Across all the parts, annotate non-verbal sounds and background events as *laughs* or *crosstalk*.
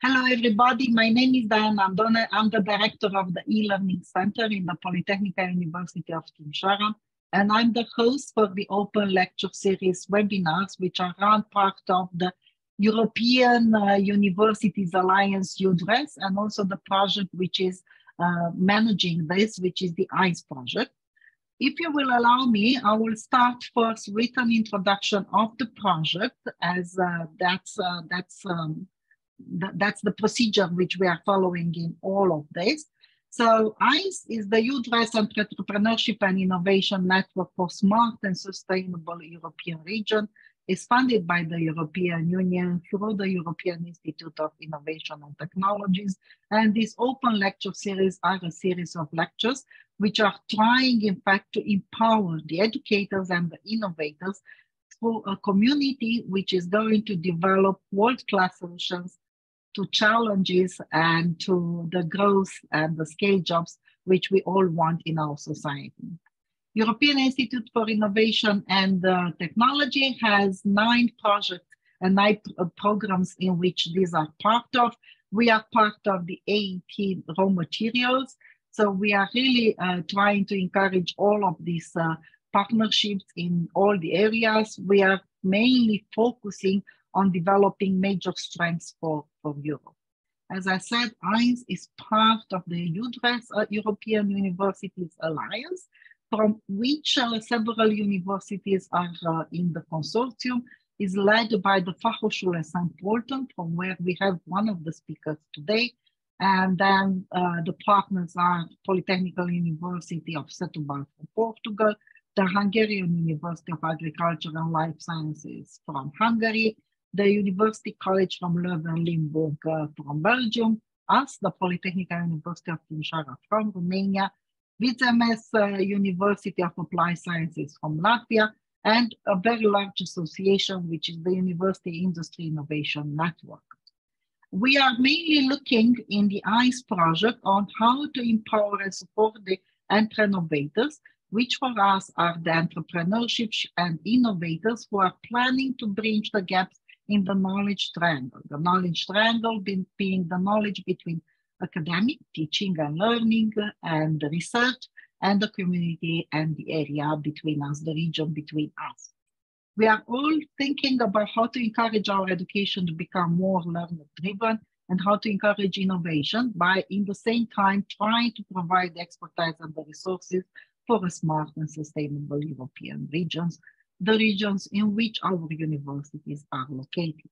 Hello, everybody. My name is Diana Andone. I'm the director of the e-learning center in the Polytechnic University of Timisoara, and I'm the host for the open lecture series webinars, which are run part of the European uh, Universities Alliance UDRES, and also the project which is uh, managing this, which is the EINS project. If you will allow me, I will start first with an introduction of the project, as uh, that's uh, that's um, th that's the procedure which we are following in all of this. So EINS is the UDRES Entrepreneurship and Innovation Network for Smart and Sustainable European Region is funded by the European Union through the European Institute of Innovation and Technologies. And these open lecture series are a series of lectures which are trying, in fact, to empower the educators and the innovators through a community which is going to develop world-class solutions to challenges and to the growth and the scale jobs which we all want in our society. European Institute for Innovation and uh, Technology has nine projects and nine programs in which these are part of. We are part of the EIT raw materials. So we are really uh, trying to encourage all of these uh, partnerships in all the areas. We are mainly focusing on developing major strengths for, for Europe. As I said, INS is part of the UDRES, uh, European Universities Alliance, from which uh, several universities are uh, in the consortium, is led by the Fachhochschule St. Pölten, from where we have one of the speakers today. And then uh, the partners are Polytechnical University of Setúbal from Portugal, the Hungarian University of Agriculture and Life Sciences from Hungary, the University College from Leuven-Limburg uh, from Belgium, us, the Polytechnic University of Timisoara from Romania, VZMS uh, University of Applied Sciences from Latvia, and a very large association, which is the University Industry Innovation Network. We are mainly looking in the EINS project on how to empower and support the entrepreneurs, which for us are the entrepreneurship and innovators who are planning to bridge the gaps in the knowledge triangle. The knowledge triangle being, being the knowledge between academic, teaching and learning, uh, and research, and the community and the area between us, the region between us. We are all thinking about how to encourage our education to become more learner driven and how to encourage innovation by, in the same time, trying to provide the expertise and the resources for a smart and sustainable European regions the regions in which our universities are located.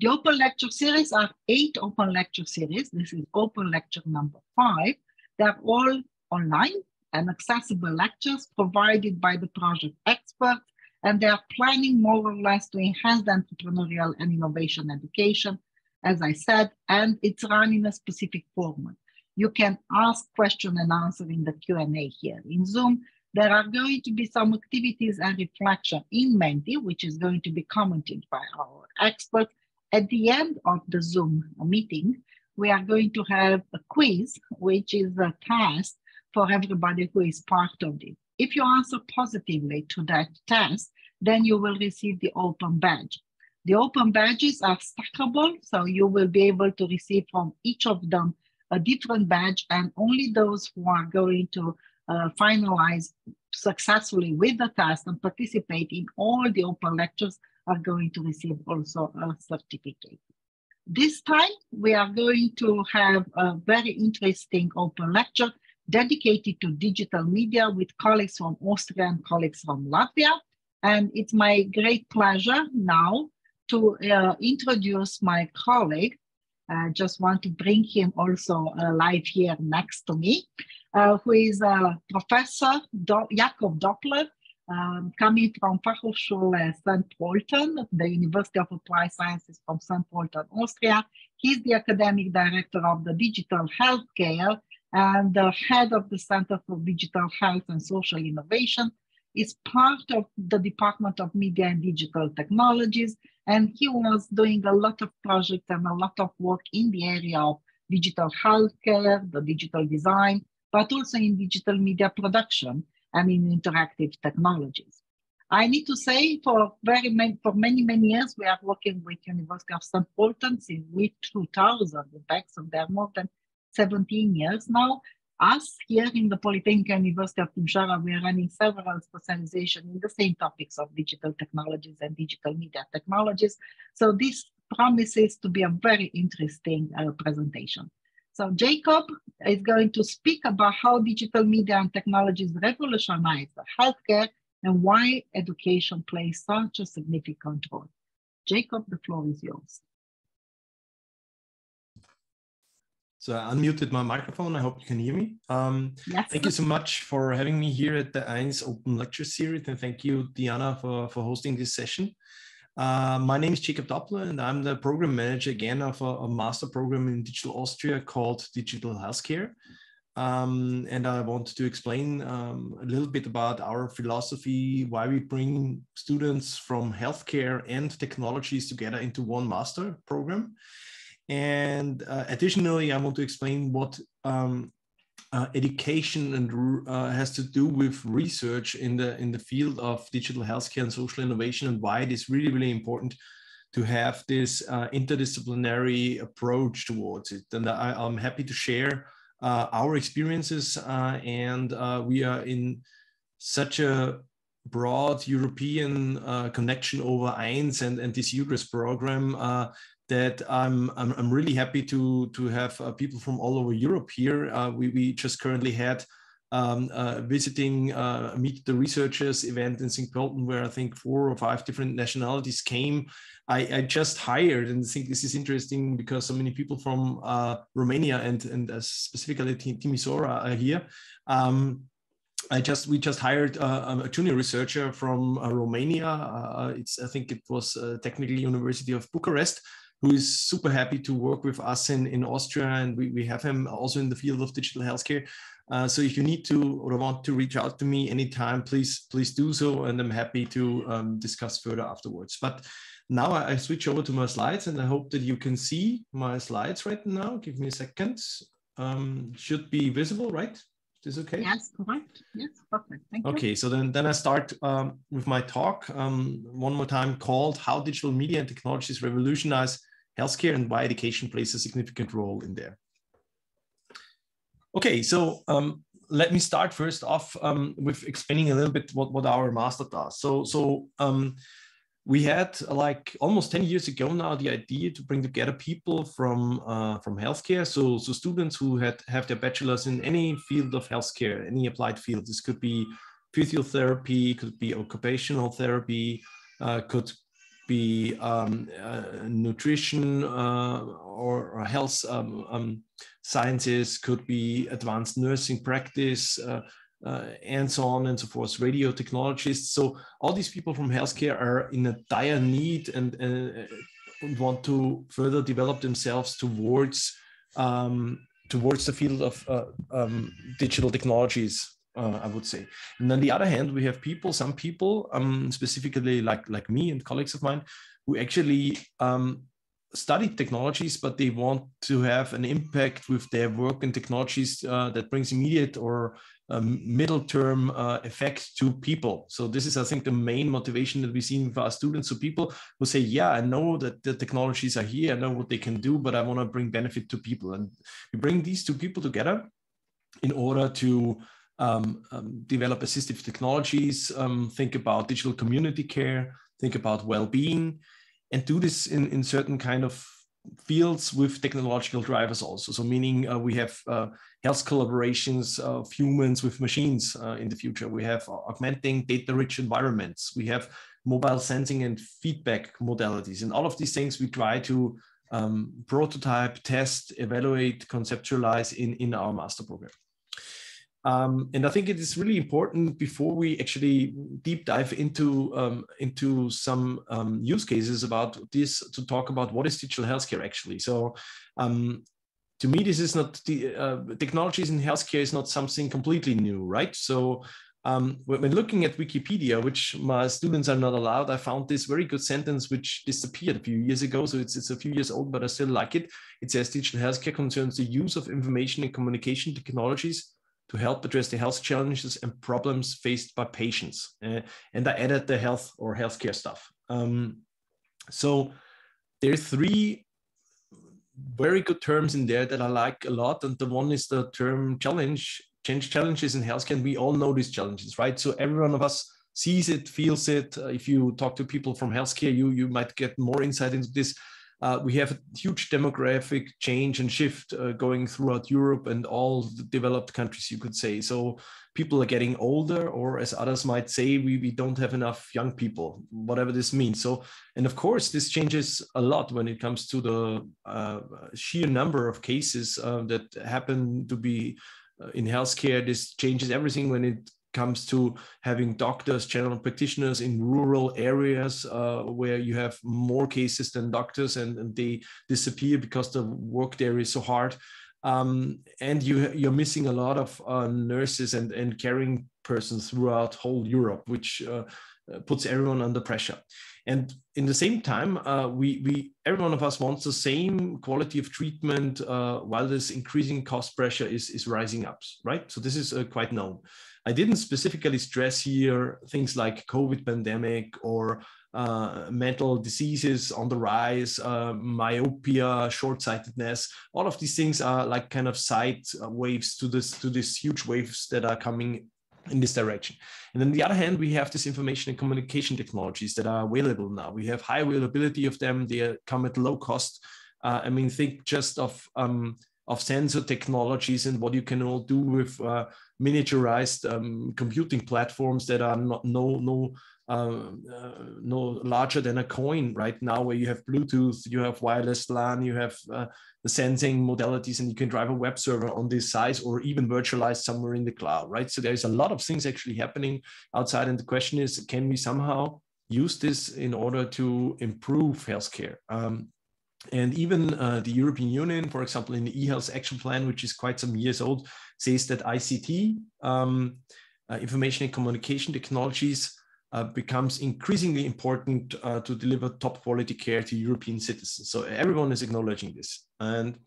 The open lecture series are eight open lecture series. This is open lecture number five. They're all online and accessible lectures provided by the project experts, and they are planning more or less to enhance the entrepreneurial and innovation education, as I said, and it's run in a specific format. You can ask question and answer in the Q&A here in Zoom, there are going to be some activities and reflection in Menti, which is going to be commented by our experts. At the end of the Zoom meeting, we are going to have a quiz, which is a test for everybody who is part of it. If you answer positively to that test, then you will receive the open badge. The open badges are stackable, so you will be able to receive from each of them a different badge, and only those who are going to uh, finalize successfully with the test and participate in all the open lectures are going to receive also a certificate. This time, we are going to have a very interesting open lecture dedicated to digital media with colleagues from Austria and colleagues from Latvia. And it's my great pleasure now to uh, introduce my colleague. I just want to bring him also uh, live here next to me who is professor, Do Jakob Doppler, um, coming from Fachhochschule St. Pölten, the University of Applied Sciences from St. Pölten, Austria. He's the academic director of the digital healthcare and the head of the Center for Digital Health and Social Innovation. Is part of the Department of Media and Digital Technologies, and he was doing a lot of projects and a lot of work in the area of digital healthcare, the digital design, but also in digital media production and in interactive technologies. I need to say for very many, for many, many years, we are working with University of St. Pölten since mid 2000, in fact, so there are more than 17 years now. Us here in the Polytechnic University of Timisoara, we are running several specializations in the same topics of digital technologies and digital media technologies. So this promises to be a very interesting uh, presentation. So Jakob is going to speak about how digital media and technologies revolutionize healthcare and why education plays such a significant role. Jakob, the floor is yours. So I unmuted my microphone. I hope you can hear me. Um, yes. Thank you so much for having me here at the EINS Open Lecture Series. And thank you, Diana, for, for hosting this session. Uh, my name is Jakob Doppler, and I'm the program manager again of a, a master program in Digital Austria called Digital Healthcare. Um, and I want to explain um, a little bit about our philosophy, why we bring students from healthcare and technologies together into one master program. And uh, additionally, I want to explain what um, uh, education and uh, has to do with research in the in the field of digital healthcare and social innovation, and why it is really really important to have this uh, interdisciplinary approach towards it. And I, am happy to share uh, our experiences, uh, and we are in such a broad European connection over EINS and, and this EURES program that I'm, I'm, I'm really happy to, to have uh, people from all over Europe here. Uh, we, we just currently had um, uh, visiting uh, Meet the Researchers event in St. Pölten, where I think four or five different nationalities came. I, I, just hired, and I think this is interesting because so many people from uh, Romania and, and uh, specifically Timisoara are here. Um, I just we just hired uh, a junior researcher from uh, Romania. Uh, it's I think it was Technical University of Bucharest, who is super happy to work with us in, in Austria. And we, we have him also in the field of digital healthcare. Uh, so if you need to or want to reach out to me anytime, please, please do so. And I'm happy to um, discuss further afterwards. But now I, I, switch over to my slides and I hope that you can see my slides right now. Give me a second. Um, should be visible, right? Is this okay? Yes, correct. Yes, perfect. Thank you. Okay, so then, then I start um, with my talk um, one more time called How Digital Media and Technologies Revolutionize healthcare and why education plays a significant role in there. Okay, so um, let me start first off um, with explaining a little bit what, what our master does. So, so um, we had like almost 10 years ago now the idea to bring together people from uh, from healthcare so so students who had have their bachelors in any field of healthcare any applied field this could be physiotherapy could be occupational therapy uh, could be um, uh, nutrition uh, or, or, health um, um, sciences, could be advanced nursing practice, uh, uh, and so on and so forth, radio technologists. So all these people from healthcare are in a dire need and, and want to further develop themselves towards um, towards the field of uh, um, digital technologies uh, I would say. And on the other hand, we have people, some people, um, specifically like like me and colleagues of mine, who actually um, studied technologies, but they want to have an impact with their work in technologies uh, that brings immediate or um, middle term uh, effect to people. So this is, I think, the main motivation that we see with our students. So people who say, yeah, I know that the technologies are here, I know what they can do, but I want to bring benefit to people. And we bring these two people together in order to um, um, develop assistive technologies, um, think about digital community care, think about well-being, and do this in, in certain kind of fields with technological drivers also. So meaning uh, we have uh, health collaborations of humans with machines uh, in the future. We have augmenting data-rich environments. We have mobile sensing and feedback modalities. And all of these things we try to um, prototype, test, evaluate, conceptualize in, in our master program. Um, and I think it is really important before we actually deep dive into um, into some um, use cases about this to talk about what is digital healthcare actually. So um, to me, this is not the uh, technologies in healthcare is not something completely new, right? So um, when looking at Wikipedia, which my students are not allowed, I found this very good sentence which disappeared a few years ago. So it's, it's a few years old, but I still like it. It says digital healthcare concerns the use of information and communication technologies to help address the health challenges and problems faced by patients. Uh, and I added the health or healthcare stuff. Um, so there are three very good terms in there that I like a lot. And the one is the term challenge, change challenges in healthcare. And we all know these challenges, right? So every one of us sees it, feels it. Uh, if you talk to people from healthcare, you, you might get more insight into this. Uh, we have a huge demographic change and shift uh, going throughout Europe and all the developed countries, you could say. So people are getting older, or as others might say, we, we don't have enough young people, whatever this means. So, and of course, this changes a lot when it comes to the uh, sheer number of cases uh, that happen to be uh, in healthcare. This changes everything when it comes to having doctors, general practitioners in rural areas uh, where you have more cases than doctors and, and, they disappear because the work there is so hard. Um, and you, you're missing a lot of uh, nurses and, and caring persons throughout whole Europe, which uh, puts everyone under pressure. And in the same time, uh, we, we, every one of us wants the same quality of treatment uh, while this increasing cost pressure is, is rising up, right? So this is uh, quite known. I didn't specifically stress here things like COVID pandemic or uh, mental diseases on the rise, uh, myopia, short-sightedness. All of these things are like kind of side waves to this to these huge waves that are coming in this direction. And on the other hand, we have this information and communication technologies that are available now. We have high availability of them. They come at low cost. Uh, I mean, think just of um, of sensor technologies and what you can all do with uh, miniaturized um, computing platforms that are not no no uh, uh, no larger than a coin right? Now where you have bluetooth you have wireless lan you have uh, the sensing modalities and you can drive a web server on this size or even virtualize somewhere in the cloud right? So there's a lot of things actually happening outside and the question is can we somehow use this in order to improve healthcare? Um, and even uh, the European Union, for example, in the e-health action plan, which is quite some years old, says that ICT, um, uh, information and communication technologies, uh, becomes increasingly important uh, to deliver top quality care to European citizens. So everyone is acknowledging this. And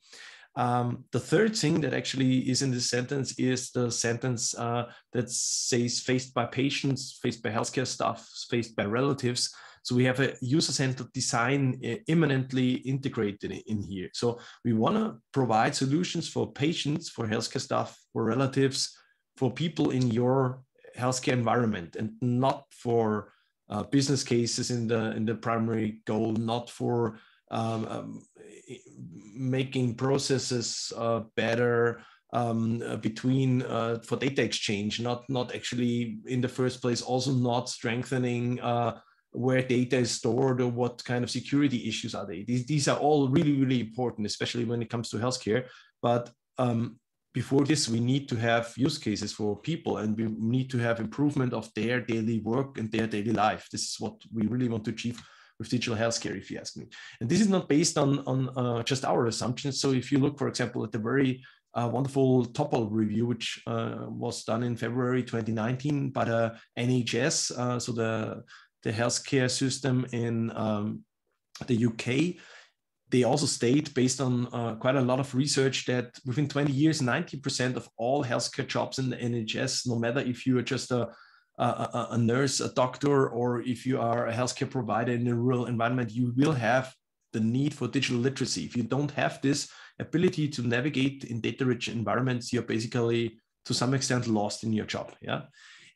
um, the third thing that actually is in this sentence is the sentence uh, that says faced by patients, faced by healthcare staff, faced by relatives. So we have a user-centered design uh, immanently integrated in here. So we want to provide solutions for patients, for healthcare staff, for relatives, for people in your healthcare environment, and not for uh, business cases in the in the primary goal, not for um, um, making processes uh, better um, uh, between uh, for data exchange, not not actually in the first place, also not strengthening uh, where data is stored or what kind of security issues are they. These, these are all really, really important, especially when it comes to healthcare. But um, before this, we need to have use cases for people and we need to have improvement of their daily work and their daily life. This is what we really want to achieve with digital healthcare, if you ask me. And this is not based on, on uh, just our assumptions. So if you look, for example, at the very uh, wonderful Topol review, which uh, was done in February 2019 by the NHS, uh, so the the healthcare system in um, the UK, they also state, based on uh, quite a lot of research, that within 20 years, 90% of all healthcare jobs in the NHS, no matter if you are just a, a, a, nurse, a doctor, or if you are a healthcare provider in a rural environment, you will have the need for digital literacy. If you don't have this ability to navigate in data-rich environments, you're basically to some extent lost in your job. Yeah,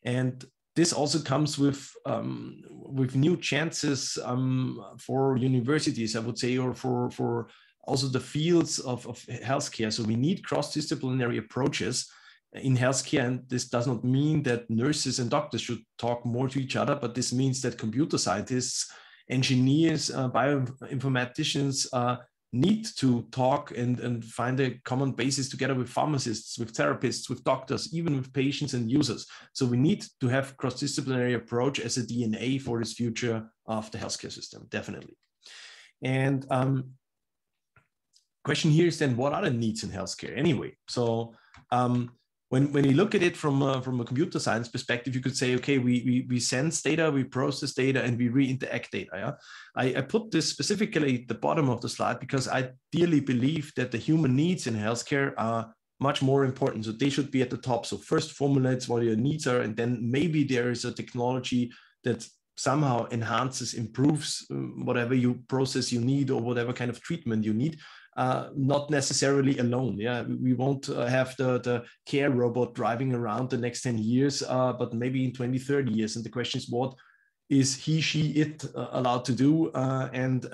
and this also comes with um, with new chances um, for universities, I would say, or for for also the fields of, of healthcare. So we need cross-disciplinary approaches in healthcare, and this does not mean that nurses and doctors should talk more to each other, but this means that computer scientists, engineers, uh, bioinformaticians, uh, need to talk and, and find a common basis together with pharmacists, with therapists, with doctors, even with patients and users. So we need to have cross-disciplinary approach as a DNA for this future of the healthcare system, definitely. And um, question here is then, what are the needs in healthcare anyway? So um, when, when you look at it from a, from a computer science perspective, you could say, okay, we, we, we sense data, we process data, and we re-interact data. Yeah? I, I put this specifically at the bottom of the slide because I dearly believe that the human needs in healthcare are much more important. So they should be at the top. So first formulates what your needs are, and then maybe there is a technology that somehow enhances, improves um, whatever you process you need or whatever kind of treatment you need. Uh, not necessarily alone. Yeah, we won't uh, have the, the care robot driving around the next 10 years, uh, but maybe in 20, 30 years. And the question is, what is he, she, it uh, allowed to do? Uh, and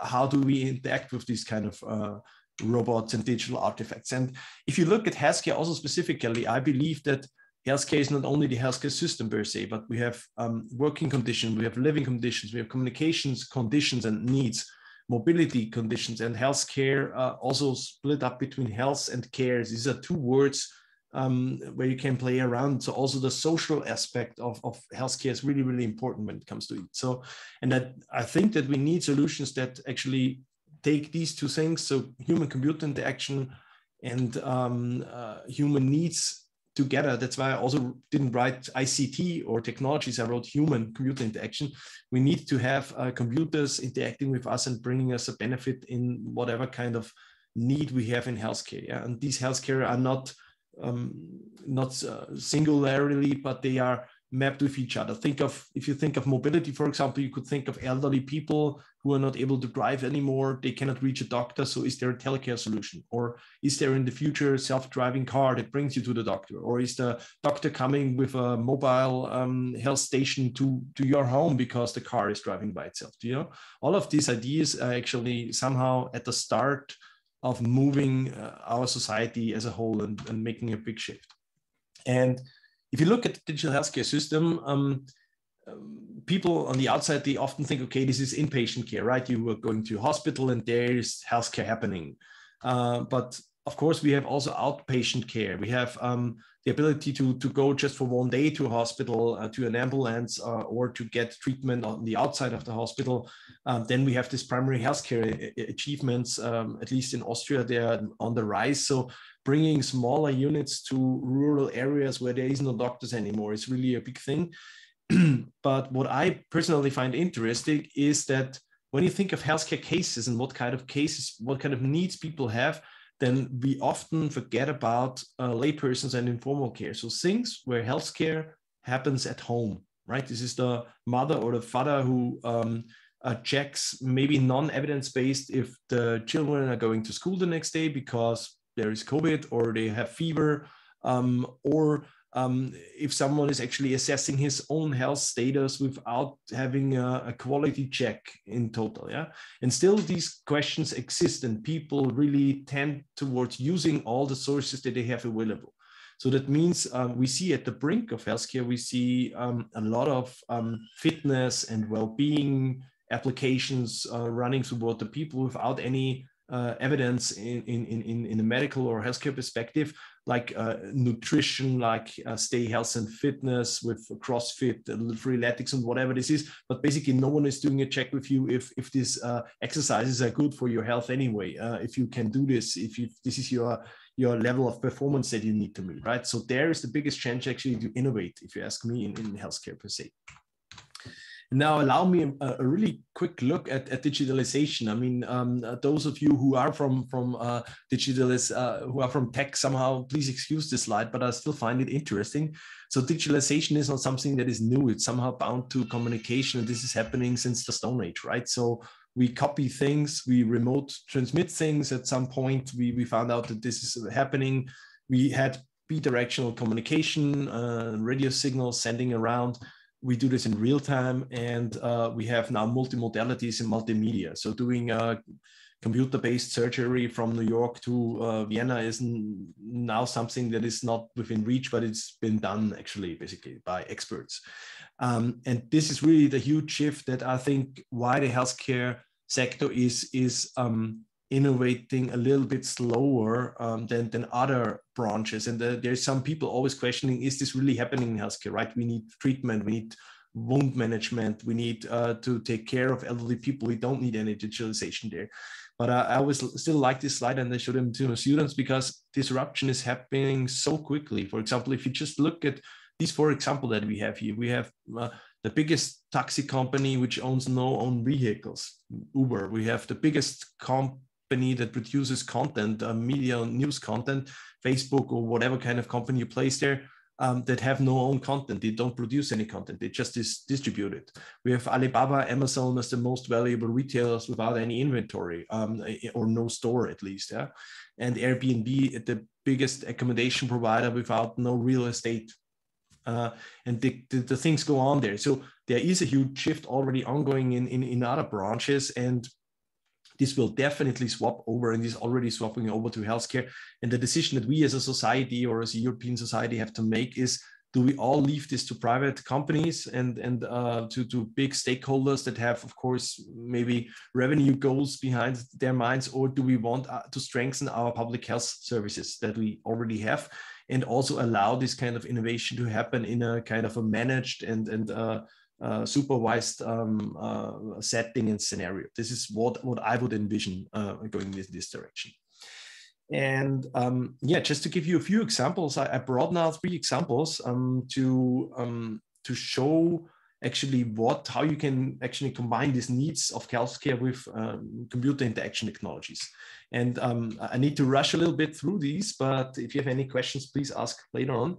how do we interact with these kind of robots and digital artifacts? And if you look at healthcare also specifically, I believe that healthcare is not only the healthcare system per se, but we have um, working conditions, we have living conditions, we have communications conditions and needs, mobility conditions, and healthcare uh, also split up between health and care. These are two words um, where you can play around. So also the social aspect of, of healthcare is really, really important when it comes to it. So, and that I think that we need solutions that actually take these two things, so human computer interaction and um, uh, human needs together. That's why I also didn't write ICT or technologies. I wrote human computer interaction. We need to have uh, computers interacting with us and bringing us a benefit in whatever kind of need we have in healthcare. Yeah? And these healthcare are not um, not uh, singularly, but they are mapped with each other. Think of, if you think of mobility, for example, you could think of elderly people who are not able to drive anymore. They cannot reach a doctor. So is there a telecare solution? Or is there in the future self-driving car that brings you to the doctor? Or is the doctor coming with a mobile um, health station to, to your home because the car is driving by itself? You know? All of these ideas are actually somehow at the start of moving uh, our society as a whole and, and making a big shift. And if you look at the digital healthcare system, um, um, people on the outside they often think, okay, this is inpatient care, right? You are going to hospital and there is healthcare happening. Uh, but of course, we have also outpatient care. We have um, the ability to, to go just for one day to a hospital, uh, to an ambulance, uh, or to get treatment on the outside of the hospital. Um, then we have this primary healthcare achievements, um, at least in Austria, they are on the rise. So bringing smaller units to rural areas where there is no doctors anymore is really a big thing. *clears throat* but what I personally find interesting is that when you think of healthcare cases and what kind of cases, what kind of needs people have, then we often forget about uh, laypersons and informal care. So things where healthcare happens at home, right? This is the mother or the father who um, uh, checks, maybe non-evidence based, if the children are going to school the next day because there is COVID or they have fever, um, or um, if someone is actually assessing his own health status without having a, a, quality check in total. Yeah. And still, these questions exist, and people really tend towards using all the sources that they have available. So that means um, we see at the brink of healthcare, we see um, a lot of um, fitness and well being applications uh, running toward the people without any uh, evidence in, in, in, in a medical or healthcare perspective, like uh, nutrition, like uh, stay health and fitness with CrossFit, freeletics, and whatever this is. But basically, no one is doing a check with you if if these uh, exercises are good for your health anyway. Uh, if you can do this, if you, this is your your level of performance that you need to meet, right? So there is the biggest chance actually to innovate, if you ask me, in, in healthcare per se. Now, allow me a, a, really quick look at, at digitalization. I mean, um, uh, those of you who are from from uh, digitalis, uh, who are from tech, somehow please excuse this slide, but I still find it interesting. So, digitalization is not something that is new; it's somehow bound to communication, and this is happening since the Stone Age, right? So, we copy things, we remote transmit things. At some point, we we found out that this is happening. We had bidirectional communication, uh, radio signals sending around we do this in real time and uh, we have now multimodalities in multimedia. So doing uh, computer-based surgery from New York to uh, Vienna is now something that is not within reach, but it's been done actually basically by experts. Um, and this is really the huge shift that I think why the healthcare sector is, is um, innovating a little bit slower um, than, than other branches. And there's some people always questioning, is this really happening in healthcare, right? We need treatment, we need wound management, we need uh, to take care of elderly people. We don't need any digitalization there. But I always still like this slide and I show them to my students because disruption is happening so quickly. For example, if you just look at these four examples that we have here, we have uh, the biggest taxi company which owns no own vehicles, Uber. We have the biggest comp company that produces content, uh, media news content, Facebook or whatever kind of company you place there, um, that have no own content. They don't produce any content. They just dis- distribute it. We have Alibaba, Amazon as the most valuable retailers without any inventory um, or no store at least. Yeah, and Airbnb, the biggest accommodation provider without no real estate. Uh, and the, the, the, things go on there. So there is a huge shift already ongoing in, in, in other branches. And this will definitely swap over and is already swapping over to healthcare. And the decision that we as a society or as a European society have to make is do we all leave this to private companies and and uh, to to big stakeholders that have of course maybe revenue goals behind their minds or do we want uh, to strengthen our public health services that we already have and also allow this kind of innovation to happen in a kind of a managed and and uh, uh, supervised um, uh, setting and scenario. This is what, what I would envision uh, going in this direction. And um, yeah, just to give you a few examples, I, I brought now three examples um, to, um, to show actually what, how you can actually combine these needs of healthcare with um, computer interaction technologies. And um, I need to rush a little bit through these, but if you have any questions, please ask later on.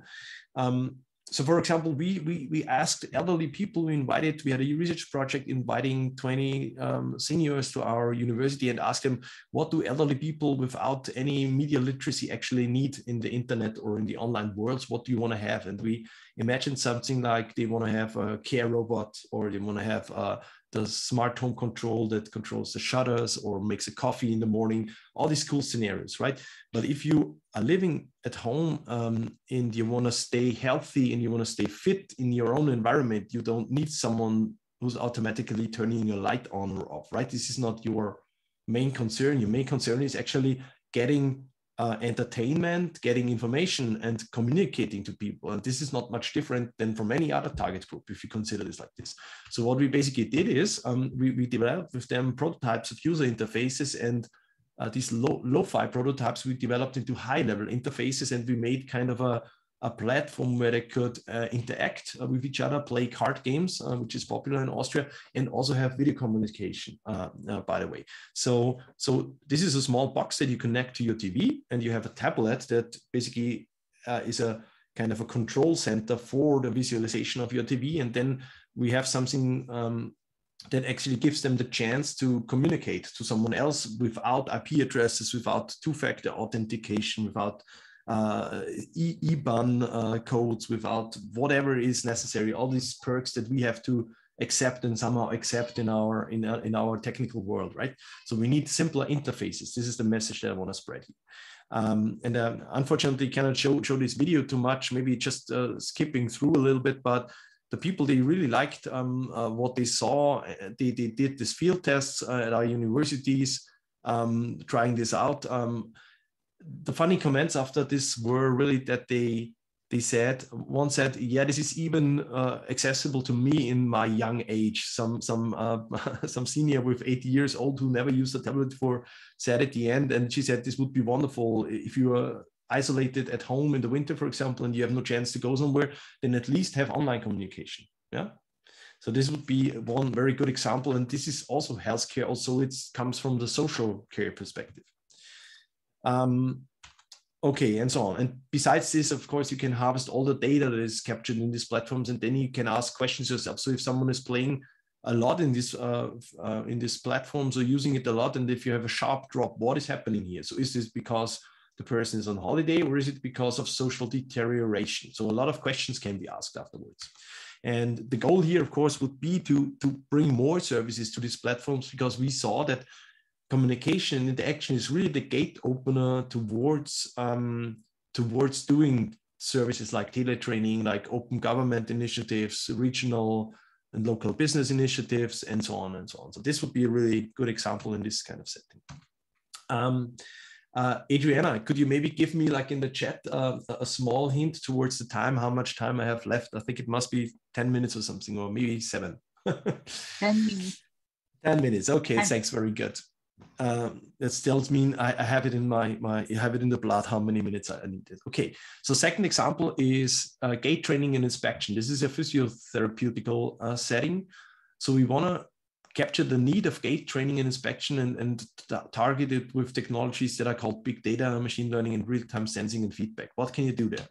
So for example, we, we, we asked elderly people, we invited, we had a research project inviting 20 um, seniors to our university and asked them, what do elderly people without any media literacy actually need in the internet or in the online worlds? What do you want to have? And we imagined something like they want to have a care robot or they want to have uh, the smart home control that controls the shutters or makes a coffee in the morning, all these cool scenarios, right? But if you are living at home um, and you want to stay healthy and you want to stay fit in your own environment, you don't need someone who's automatically turning your light on or off, right? This is not your main concern. Your main concern is actually getting uh, entertainment, getting information, and communicating to people. And this is not much different than from any other target group if you consider this like this. So what we basically did is um, we, we developed with them prototypes of user interfaces and uh, these low, lo-fi prototypes we developed into high-level interfaces and we made kind of a a platform where they could uh, interact uh, with each other, play card games, uh, which is popular in Austria, and also have video communication, uh, uh, by the way. So, so this is a small box that you connect to your TV, and you have a tablet that basically uh, is a kind of a control center for the visualization of your TV. And then we have something um, that actually gives them the chance to communicate to someone else without IP addresses, without two-factor authentication, without uh, IBAN uh, codes, without whatever is necessary, all these perks that we have to accept and somehow accept in our in, uh, in our technical world, right? So we need simpler interfaces. This is the message that I want to spread. Um, and uh, unfortunately, cannot show show this video too much. Maybe just uh, skipping through a little bit, but the people they really liked um, uh, what they saw. They, they did these field tests uh, at our universities, um, trying this out. The funny comments after this were really that they they said one said yeah this is even uh, accessible to me in my young age. Some some uh, *laughs* some senior with 80 years old who never used a tablet before said at the end and she said this would be wonderful if you are isolated at home in the winter for example and you have no chance to go somewhere then at least have online communication. Yeah. So this would be one very good example and this is also healthcare also it comes from the social care perspective um, okay, and so on. And besides this, of course, you can harvest all the data that is captured in these platforms, and then you can ask questions yourself. So if someone is playing a lot in this uh, uh, in this platform, so using it a lot, and if you have a sharp drop, what is happening here? So is this because the person is on holiday, or is it because of social deterioration? So a lot of questions can be asked afterwards. And the goal here, of course, would be to, to bring more services to these platforms because we saw that communication and interaction is really the gate opener towards um, towards doing services like teletraining, like open government initiatives, regional and local business initiatives, and so on and so on. So this would be a really good example in this kind of setting. Um, uh, Adriana, could you maybe give me like in the chat uh, a small hint towards the time, how much time I have left? I think it must be 10 minutes or something, or maybe seven. *laughs* 10 minutes. 10 minutes. Okay, Ten. thanks. Very good um, that tells me I, I, have it in my my I have it in the blood how many minutes I needed. Okay, so second example is uh, gait training and inspection. This is a physiotherapeutical uh, setting. So we want to capture the need of gait training and inspection and, and target it with technologies that are called big data, machine learning, and real-time sensing and feedback. What can you do there?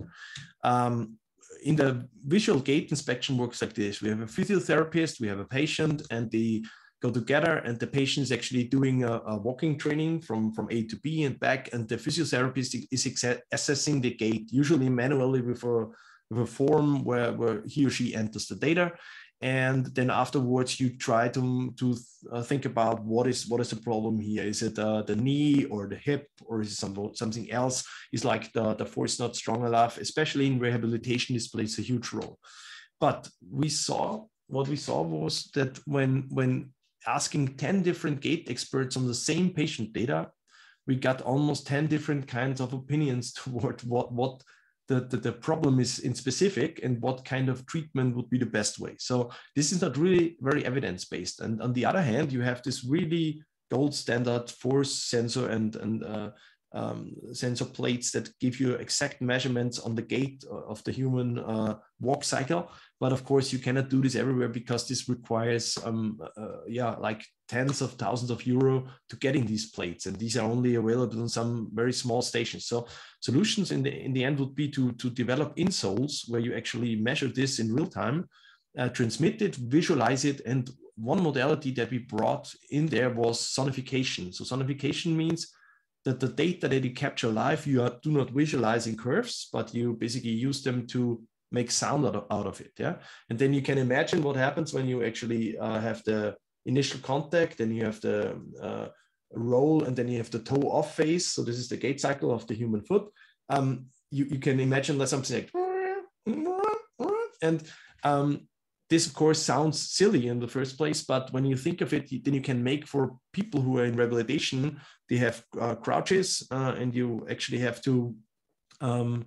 Um, in the visual gait inspection works like this. We have a physiotherapist, we have a patient, and they go together and the patient is actually doing a, a, walking training from, from A to B and back and the physiotherapist is assessing the gait, usually manually with a, with a form where, where he or she enters the data. And then afterwards you try to to uh, think about what is what is the problem here? Is it uh, the knee or the hip or is it some, something else? Is like the, the force not strong enough especially in rehabilitation this plays a huge role. But we saw what we saw was that when when asking 10 different gait experts on the same patient data we got almost 10 different kinds of opinions *laughs* toward what what the, the, the, problem is in specific and what kind of treatment would be the best way. So this is not really very evidence based. And on the other hand, you have this really gold standard force sensor and, and uh, um, sensor plates that give you exact measurements on the gait of the human uh, walk cycle. But of course, you cannot do this everywhere because this requires, um, uh, yeah, like tens of thousands of euro to getting these plates, and these are only available in some very small stations. So solutions in the in the end would be to to develop insoles where you actually measure this in real time, uh, transmit it, visualize it, and one modality that we brought in there was sonification. So sonification means that the data that you capture live, you are, do not visualize in curves, but you basically use them to make sound out of, out of it. Yeah. And then you can imagine what happens when you actually uh, have the initial contact, then you have the uh, roll, and then you have the toe off phase. So this is the gait cycle of the human foot. Um, you, you can imagine that something like, and um, this of course sounds silly in the first place but when you think of it then you can make for people who are in rehabilitation they have uh, crouches uh, and you actually have to um,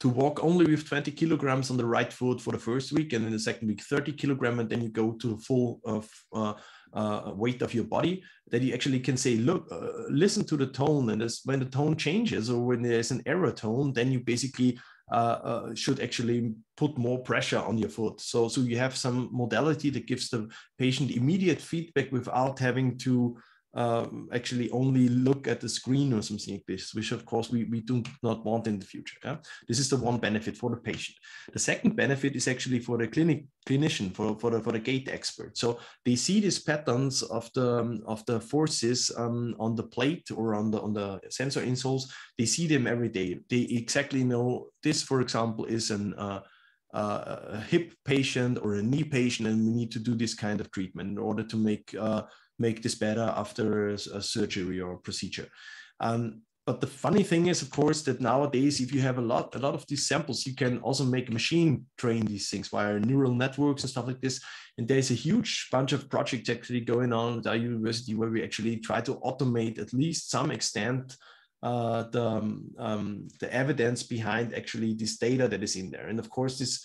to walk only with 20 kilograms on the right foot for the first week and in the second week 30 kilogram and then you go to the full uh, uh, weight of your body that you actually can say look uh, listen to the tone and when the tone changes or when there's an error tone then you basically uh, uh, should actually put more pressure on your foot. So, so you have some modality that gives the patient immediate feedback without having to uh, actually only look at the screen or something like this, which of course we, we do not want in the future. Yeah? This is the one benefit for the patient. The second benefit is actually for the clinic clinician, for, for, the, for the gait expert. So they see these patterns of the, um, of the forces um, on the plate or on the, on the sensor insoles. They see them every day. They exactly know this, for example, is an uh, uh, a hip patient or a knee patient, and we need to do this kind of treatment in order to make uh, make this better after a, a surgery or procedure. Um, but the funny thing is, of course, that nowadays, if you have a lot, a lot of these samples, you can also make a machine train these things via neural networks and stuff like this. And there's a huge bunch of projects actually going on at our university where we actually try to automate at least some extent uh, the, um, um, the evidence behind actually this data that is in there. And of course, this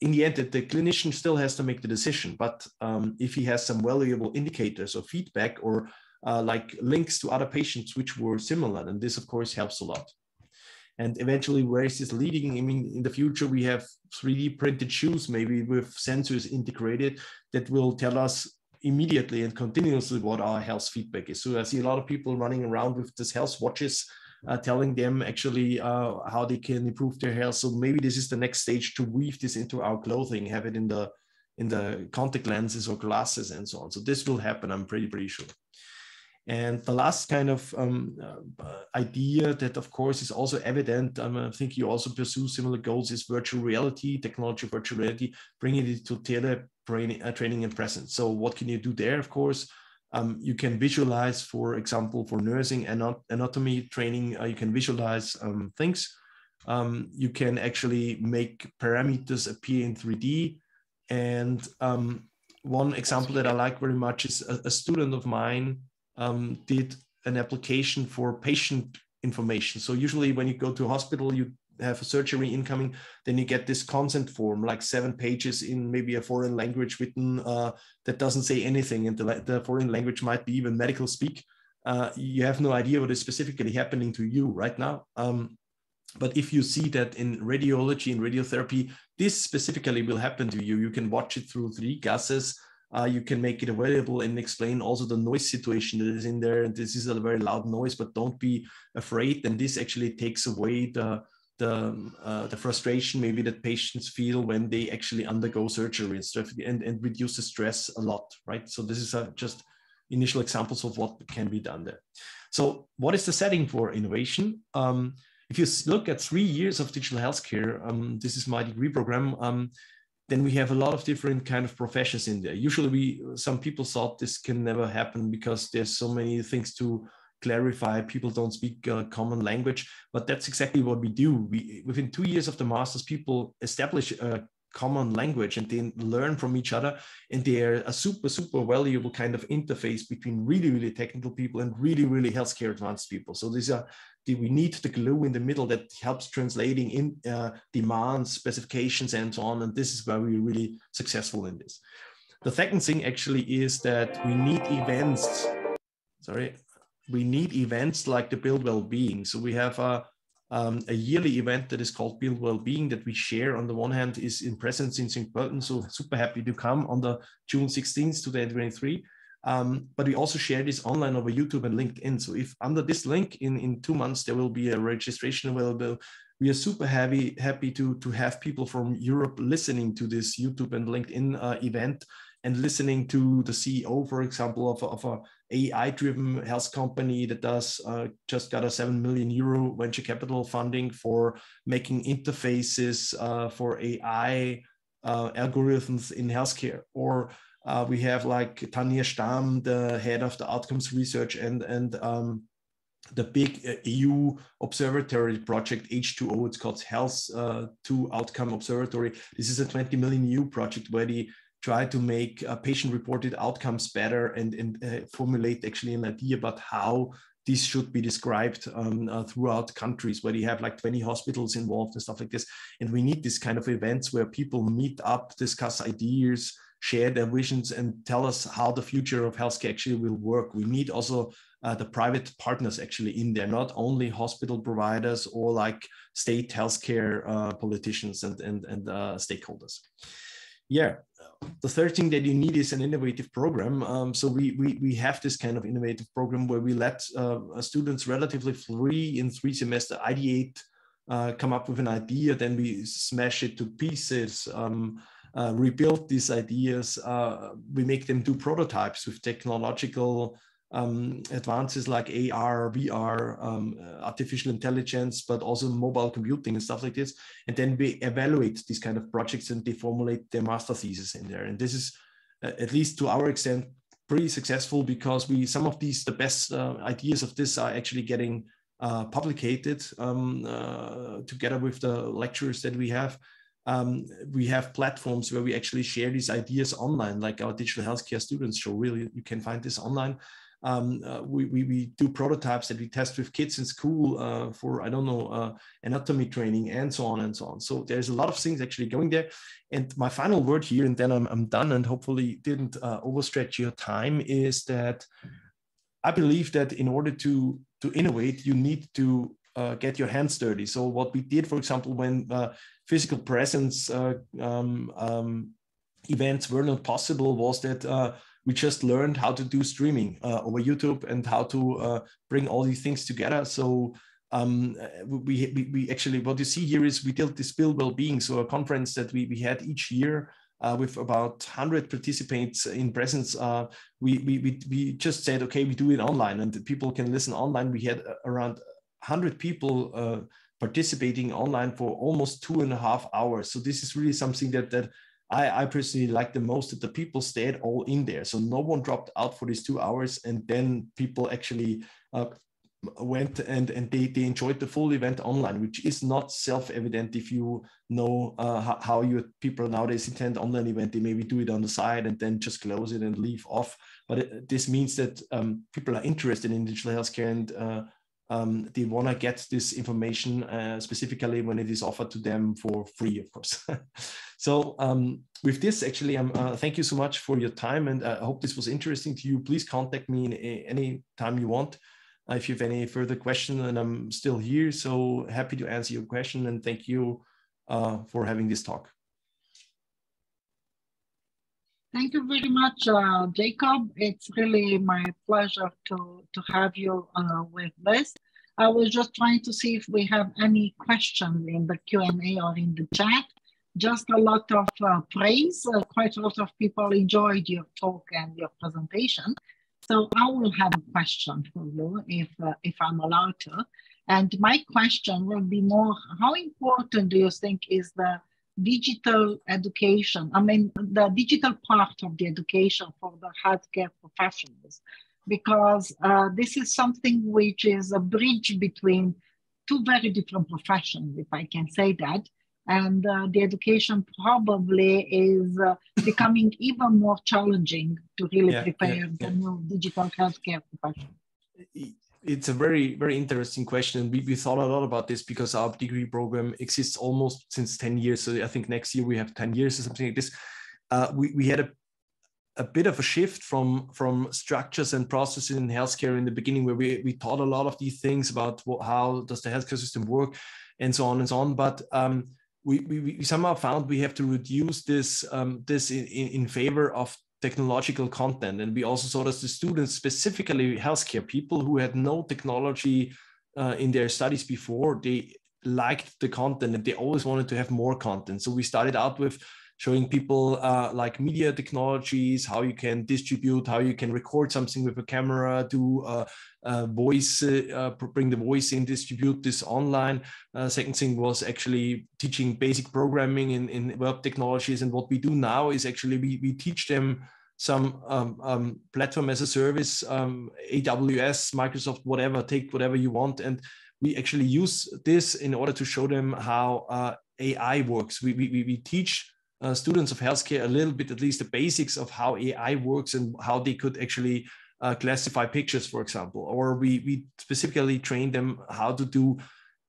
in the end, the clinician still has to make the decision. But um, if he has some valuable indicators or feedback or uh, like links to other patients which were similar, then this of course helps a lot. And eventually, where is this leading? I mean, in the future, we have 3D printed shoes, maybe with sensors integrated that will tell us immediately and continuously what our health feedback is. So I see a lot of people running around with this health watches uh, telling them actually uh, how they can improve their health. So maybe this is the next stage to weave this into our clothing, have it in the in the contact lenses or glasses and so on. So this will happen. I'm pretty pretty sure. And the last kind of um, uh, idea that, of course, is also evident, um, I think you also pursue similar goals, is virtual reality, technology, virtual reality, bringing it to tele uh, training and presence. So what can you do there? Of course, um, you can visualize, for example, for nursing and anatomy training, uh, you can visualize um, things. Um, you can actually make parameters appear in 3D. And um, one example that I like very much is a, a student of mine um, did an application for patient information. So usually when you go to a hospital, you have a surgery incoming, then you get this consent form, like seven pages in maybe a foreign language written uh, that doesn't say anything, and the, the, foreign language might be even medical speak. Uh, you have no idea what is specifically happening to you right now. Um, but if you see that in radiology and radiotherapy, this specifically will happen to you, you can watch it through 3D glasses uh, you can make it available and explain also the noise situation that is in there. And this is a very loud noise, but don't be afraid. And this actually takes away the the, uh, the frustration maybe that patients feel when they actually undergo surgery and stuff and, and reduce the stress a lot, right? So this is a, just initial examples of what can be done there. So what is the setting for innovation? Um, if you look at three years of digital healthcare, um, this is my degree program, um, then we have a lot of different kind of professions in there. Usually we, some people thought this can never happen because there's so many things to clarify people don't speak a common language but that's exactly what we do. We within two years of the masters people establish a common language and they learn from each other and they're a super super valuable kind of interface between really really technical people and really really healthcare advanced people. So these are we need the glue in the middle that helps translating in uh, demands specifications and so on. And this is where we're really successful in this. The second thing actually is that we need events. Sorry we need events like the Build Wellbeing. So we have a, um, a yearly event that is called Build Wellbeing that we share. On the one hand, is in presence in St. Pölten. So super happy to come on the June 16th, 2023. Um, but we also share this online over YouTube and LinkedIn. So if under this link in, in two months, there will be a registration available. We are super happy, happy to, to have people from Europe listening to this YouTube and LinkedIn uh, event and listening to the CEO, for example, of, of a AI-driven health company that does uh, just got a seven million euro venture capital funding for making interfaces uh, for AI uh, algorithms in healthcare. Or uh, we have like Tanja Stamm, the head of the outcomes research and and um, the big uh, EU observatory project H2O. It's called Health uh, to Outcome Observatory. This is a 20 million EU project where the try to make uh, patient-reported outcomes better and, and uh, formulate actually an idea about how this should be described um, uh, throughout countries where you have like 20 hospitals involved and stuff like this. And we need this kind of events where people meet up, discuss ideas, share their visions, and tell us how the future of healthcare actually will work. We need also uh, the private partners actually in there, not only hospital providers or like state healthcare uh, politicians and, and, and uh, stakeholders. Yeah, the third thing that you need is an innovative program. Um, so we, we, we have this kind of innovative program where we let uh, students relatively free in three semester ideate, uh, come up with an idea, then we smash it to pieces, um, uh, rebuild these ideas. Uh, we make them do prototypes with technological um, advances like AR, VR, um, uh, artificial intelligence, but also mobile computing and stuff like this. And then we evaluate these kind of projects and they formulate their master thesis in there. And this is, uh, at least to our extent, pretty successful because we some of these the best uh, ideas of this are actually getting uh, publicated um, uh, together with the lectures that we have. Um, we have platforms where we actually share these ideas online, like our digital healthcare students show. Really, you can find this online um, uh, we, we, we, do prototypes that we test with kids in school uh, for, I don't know, uh, anatomy training and so on and so on. So there's a lot of things actually going there. And my final word here, and then I'm, I'm done and hopefully didn't uh, overstretch your time, is that I believe that in order to, to innovate, you need to uh, get your hands dirty. So what we did, for example, when uh, physical presence um, um, events were not possible was that we just learned how to do streaming uh, over YouTube and how to uh, bring all these things together. So um, we, we, we, actually, what you see here is we did this Build Wellbeing, so a conference that we, we had each year uh, with about 100 participants in presence. Uh, we, we, we, we just said, okay, we do it online and people can listen online. We had uh, around 100 people uh, participating online for almost two and a half hours. So this is really something that, that I, I personally like the most that the people stayed all in there. So no one dropped out for these two hours. And then people actually uh, went and, and they, they enjoyed the full event online, which is not self-evident if you know uh, how, how your people nowadays attend online event. They maybe do it on the side and then just close it and leave off. But it, this means that um, people are interested in digital healthcare and uh, um, they want to get this information uh, specifically when it is offered to them for free, of course. *laughs* so um, with this, actually, um, uh, thank you so much for your time, and uh, I hope this was interesting to you. Please contact me in any time you want uh, if you have any further question, and I'm still here. So happy to answer your question, and thank you uh, for having this talk. Thank you very much, uh, Jakob. It's really my pleasure to, to have you uh, with us. I was just trying to see if we have any questions in the Q&A or in the chat. Just a lot of uh, praise. Uh, quite a lot of people enjoyed your talk and your presentation. So I will have a question for you if, uh, if I'm allowed to. And my question will be more, how important do you think is the digital education, I mean, the digital part of the education for the healthcare professionals, because uh, this is something which is a bridge between two very different professions, if I can say that. And uh, the education probably is uh, becoming *laughs* even more challenging to really yeah, prepare yeah, the yeah. new digital healthcare profession it's a very very interesting question we, we thought a lot about this because our degree program exists almost since 10 years so i think next year we have 10 years or something like this. Uh, we, we had a, a bit of a shift from from structures and processes in healthcare in the beginning where we, we taught a lot of these things about what, how does the healthcare system work and so on and so on but um, we, we, we, somehow found we have to reduce this um, this in, in, in favor of technological content. And we also saw that the students, specifically healthcare people who had no technology uh, in their studies before, they liked the content and they always wanted to have more content. So we started out with showing people uh, like media technologies, how you can distribute, how you can record something with a camera, do uh, uh, voice, uh, bring the voice in, distribute this online. Uh, second thing was actually teaching basic programming in, in web technologies. And what we do now is actually we, we teach them some um, um, platform as a service, um, AWS, Microsoft, whatever, take whatever you want. And we actually use this in order to show them how uh, AI works. We, we, we teach uh, students of healthcare a little bit, at least the basics of how AI works and how they could actually uh, classify pictures, for example. Or we, we specifically train them how to do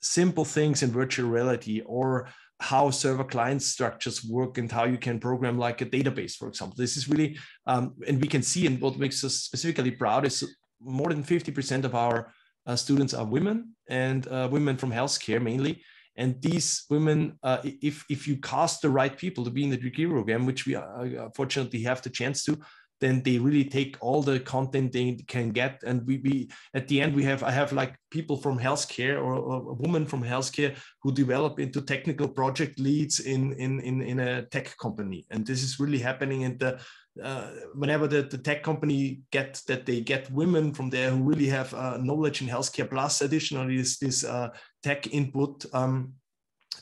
simple things in virtual reality or how server client structures work and how you can program like a database, for example. This is really, um, and we can see, and what makes us specifically proud is more than 50% of our uh, students are women and uh, women from healthcare mainly. And these women, uh, if, if you cast the right people to be in the degree program, which we uh, fortunately have the chance to, then they really take all the content they can get. And we, we at the end we have i have like people from healthcare or, or a woman from healthcare who develop into technical project leads in in in, in a tech company. And this is really happening and the uh, whenever the, the tech company get that they get women from there who really have uh, knowledge in healthcare plus additionally this, this uh, tech input um,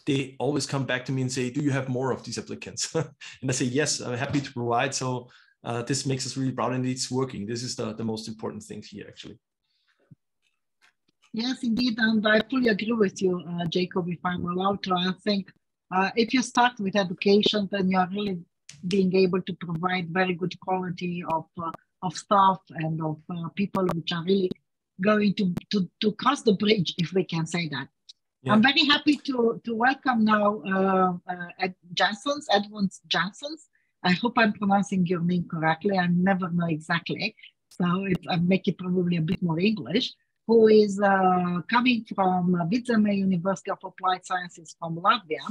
they always come back to me and say do you have more of these applicants *laughs* and i say yes i'm happy to provide so uh, this makes us really proud and it's working. This is the, the most important thing here, actually. Yes, indeed. And I fully agree with you, uh, Jakob, if I'm allowed to. I think uh, if you start with education, then you're really being able to provide very good quality of, uh, of staff and of uh, people which are really going to, to, to cross the bridge, if we can say that. Yeah. I'm very happy to, to welcome now uh, uh, Ed Janssens, Edmund Janssens, I hope I'm pronouncing your name correctly. I never know exactly. So it, I make it probably a bit more English, who is uh, coming from Vidzeme University of Applied Sciences from Latvia.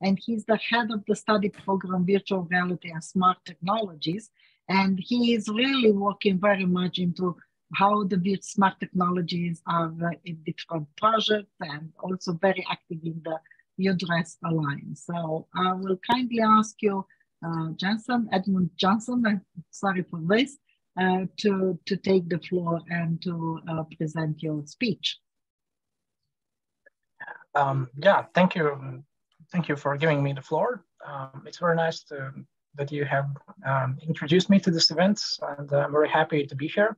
And he's the head of the study program Virtual Reality and Smart Technologies. And he is really working very much into how the smart technologies are uh, in different projects and also very active in the UDRES Alliance. So I will kindly ask you uh, Johnson, Edmund Johnson, I'm sorry for this, uh, to, to take the floor and to uh, present your speech. Um, yeah, thank you. Thank you for giving me the floor. Um, it's very nice to, that you have um, introduced me to this event and I'm very happy to be here.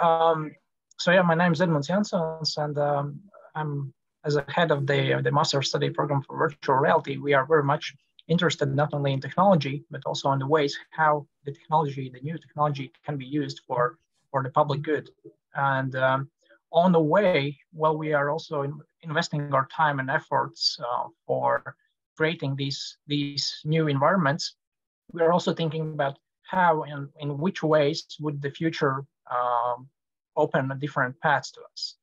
Um, so yeah, my name is Edmund Janssens and um, I'm as a head of the, the master study program for virtual reality, we are very much interested not only in technology, but also in the ways how the technology, the new technology can be used for, for the public good. And um, on the way, well, we are also in, investing our time and efforts uh, for creating these, these new environments. We are also thinking about how and in which ways would the future um, open different paths to us.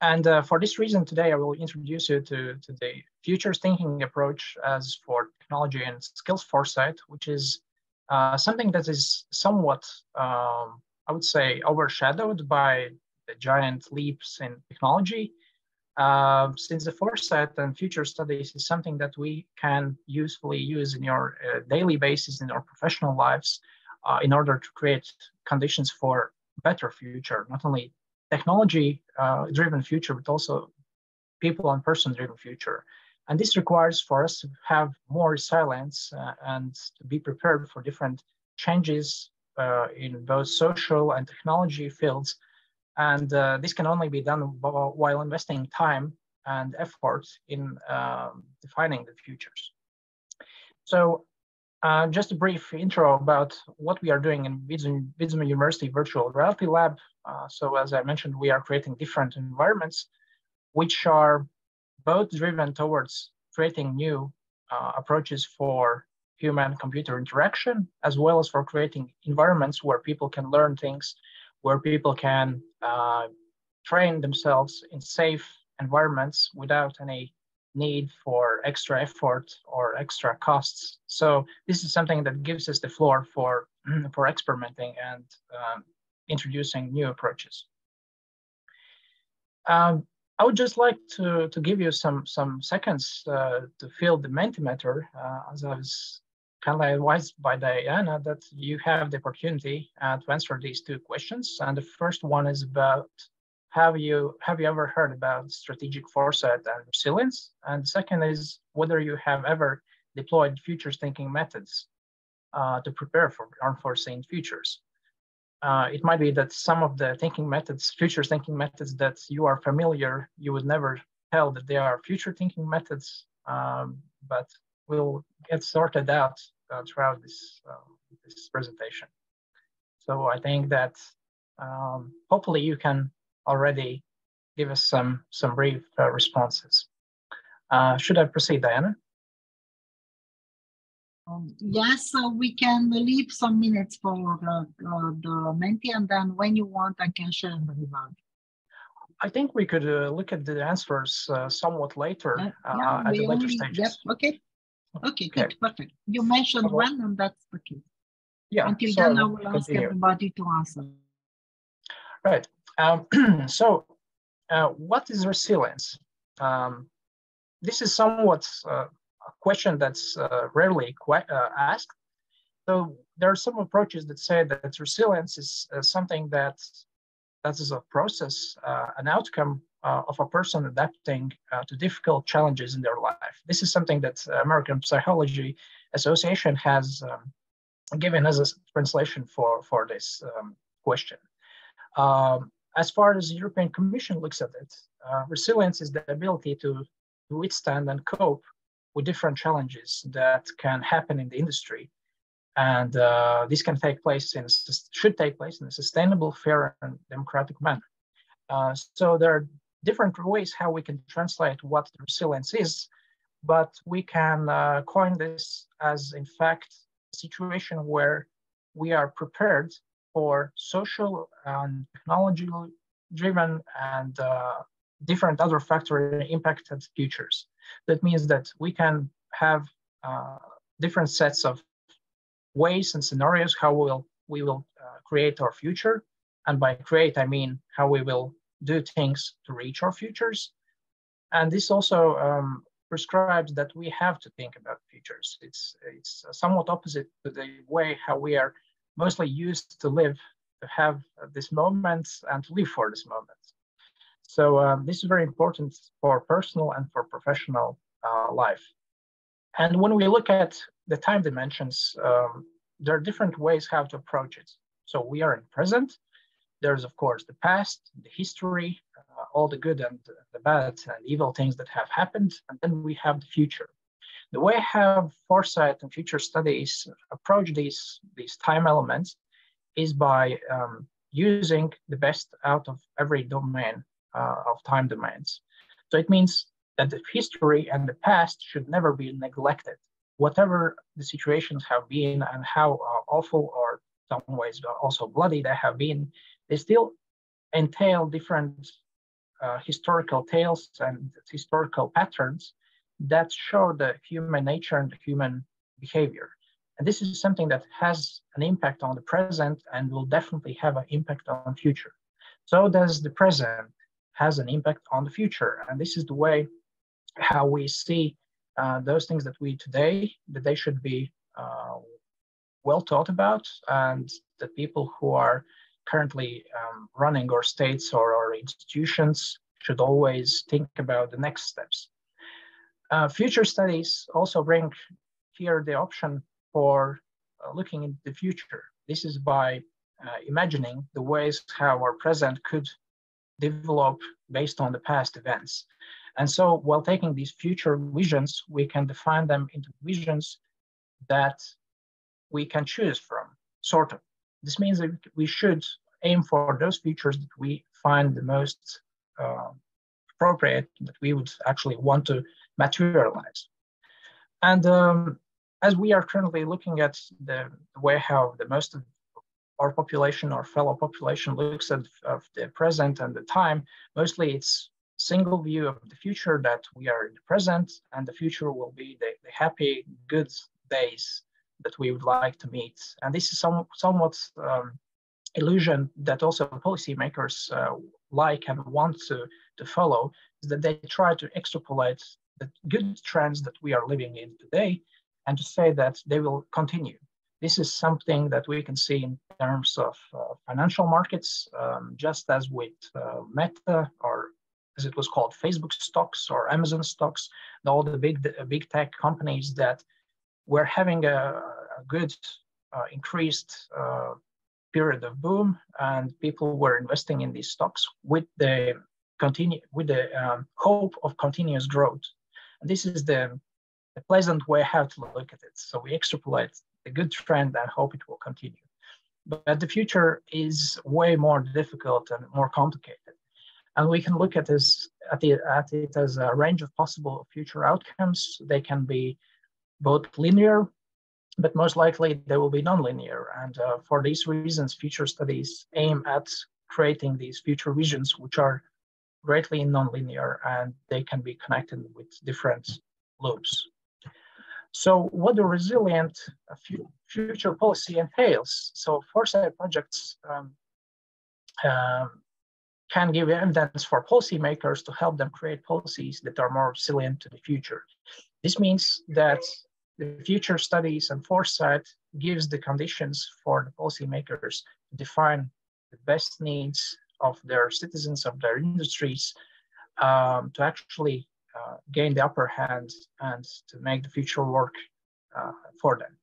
And uh, for this reason, today I will introduce you to, to the futures thinking approach as for technology and skills foresight, which is uh, something that is somewhat, um, I would say, overshadowed by giant leaps in technology. Uh, since the foresight and future studies is something that we can usefully use in your uh, daily basis in our professional lives uh, in order to create conditions for better future, not only technology uh, driven future, but also people and person driven future. And this requires for us to have more resilience uh, and to be prepared for different changes uh, in both social and technology fields. And uh, this can only be done while investing time and effort in um, defining the futures. So uh, just a brief intro about what we are doing in Vidzeme University Virtual Reality Lab. Uh, so as I mentioned, we are creating different environments which are both driven towards creating new uh, approaches for human computer interaction, as well as for creating environments where people can learn things, where people can uh, train themselves in safe environments without any need for extra effort or extra costs. So this is something that gives us the floor for, *clears throat* for experimenting and um, introducing new approaches. Um, I would just like to, to give you some, some seconds uh, to fill the Mentimeter, uh, as I was kind of advised by Diana that you have the opportunity uh, to answer these two questions. And the first one is about have you have you ever heard about strategic foresight and resilience? And the second is whether you have ever deployed futures thinking methods uh, to prepare for unforeseen futures uh, it might be that some of the thinking methods, future thinking methods that you are familiar, you would never tell that they are future thinking methods, um, but we'll get sorted out throughout this, uh, this presentation. So I think that um, hopefully you can already give us some, some brief uh, responses. Uh, should I proceed, Diana? Um, yes, so we can leave some minutes for uh, uh, the Menti, and then when you want, I can share the result. I think we could uh, look at the answers uh, somewhat later uh, yeah, at the later only, stages. Yep, okay. Okay, good, okay. perfect. You mentioned one, and that's the key. Yeah. Until so then, I will ask continue. everybody to answer. Right. Um, *clears throat* so, uh, what is resilience? Um, this is somewhat a question that's uh, rarely quite, uh, asked. So there are some approaches that say that resilience is uh, something that that is a process, uh, an outcome uh, of a person adapting uh, to difficult challenges in their life. This is something that American Psychology Association has um, given as a translation for, for this um, question. Um, as far as the European Commission looks at it, resilience is the ability to, to withstand and cope with different challenges that can happen in the industry. And uh, this can take place in, should take place in a sustainable, fair, and democratic manner. Uh, so there are different ways how we can translate what resilience is, but we can uh, coin this as, in fact, a situation where we are prepared for social and technology driven and uh, different other factor impacted futures. That means that we can have uh, different sets of ways and scenarios how we'll, we will uh, create our future. And by create, I mean how we will do things to reach our futures. And this also um, prescribes that we have to think about futures. It's, it's somewhat opposite to the way how we are mostly used to live, to have this moment and to live for this moment. So um, this is very important for personal and for professional uh, life. And when we look at the time dimensions, um, there are different ways how to approach it. So we are in present. There's of course the past, the history, uh, all the good and the bad and evil things that have happened, and then we have the future. The way I have foresight and future studies approach these these time elements is by um, using the best out of every domain uh, of time domains. So it means that the history and the past should never be neglected. Whatever the situations have been and how uh, awful or some ways also bloody they have been, they still entail different uh, historical tales and historical patterns that show the human nature and the human behavior. And this is something that has an impact on the present and will definitely have an impact on future. So does the present has an impact on the future. And this is the way how we see uh, those things that we today, that they should be uh, well thought about and the people who are currently um, running our states or our institutions should always think about the next steps. Uh, future studies also bring here the option for uh, looking into the future. This is by uh, imagining the ways how our present could develop based on the past events. And so while taking these future visions, we can define them into visions that we can choose from, sort of. This means that we should aim for those features that we find the most uh, appropriate, that we would actually want to materialize. And um, as we are currently looking at the, way how the most of our population, our fellow population looks at of the present and the time, mostly it's single view of the future that we are in the present and the future will be the, the happy, good days that we would like to meet. And this is some, somewhat um, illusion that also policymakers uh, like and want to, to follow, is that they try to extrapolate the good trends that we are living in today and to say that they will continue. This is something that we can see in terms of uh, financial markets, um, just as with uh, Meta or as it was called, Facebook stocks or Amazon stocks, all the big, the big tech companies that were having a, a good uh, increased uh, period of boom, and people were investing in these stocks with the continue with the um, hope of continuous growth. And this is the, the pleasant way how to look at it. So we extrapolate the good trend and hope it will continue. But the future is way more difficult and more complicated. And we can look at this at, the, at it as a range of possible future outcomes. They can be both linear, but most likely they will be nonlinear. And uh, for these reasons, future studies aim at creating these future visions, which are greatly nonlinear and they can be connected with different loops. So what the resilient uh, future policy entails. So foresight projects um, um, can give evidence for policymakers to help them create policies that are more resilient to the future. This means that the future studies and foresight gives the conditions for the policymakers to define the best needs of their citizens, of their industries, um, to actually uh, gain the upper hand and to make the future work uh, for them.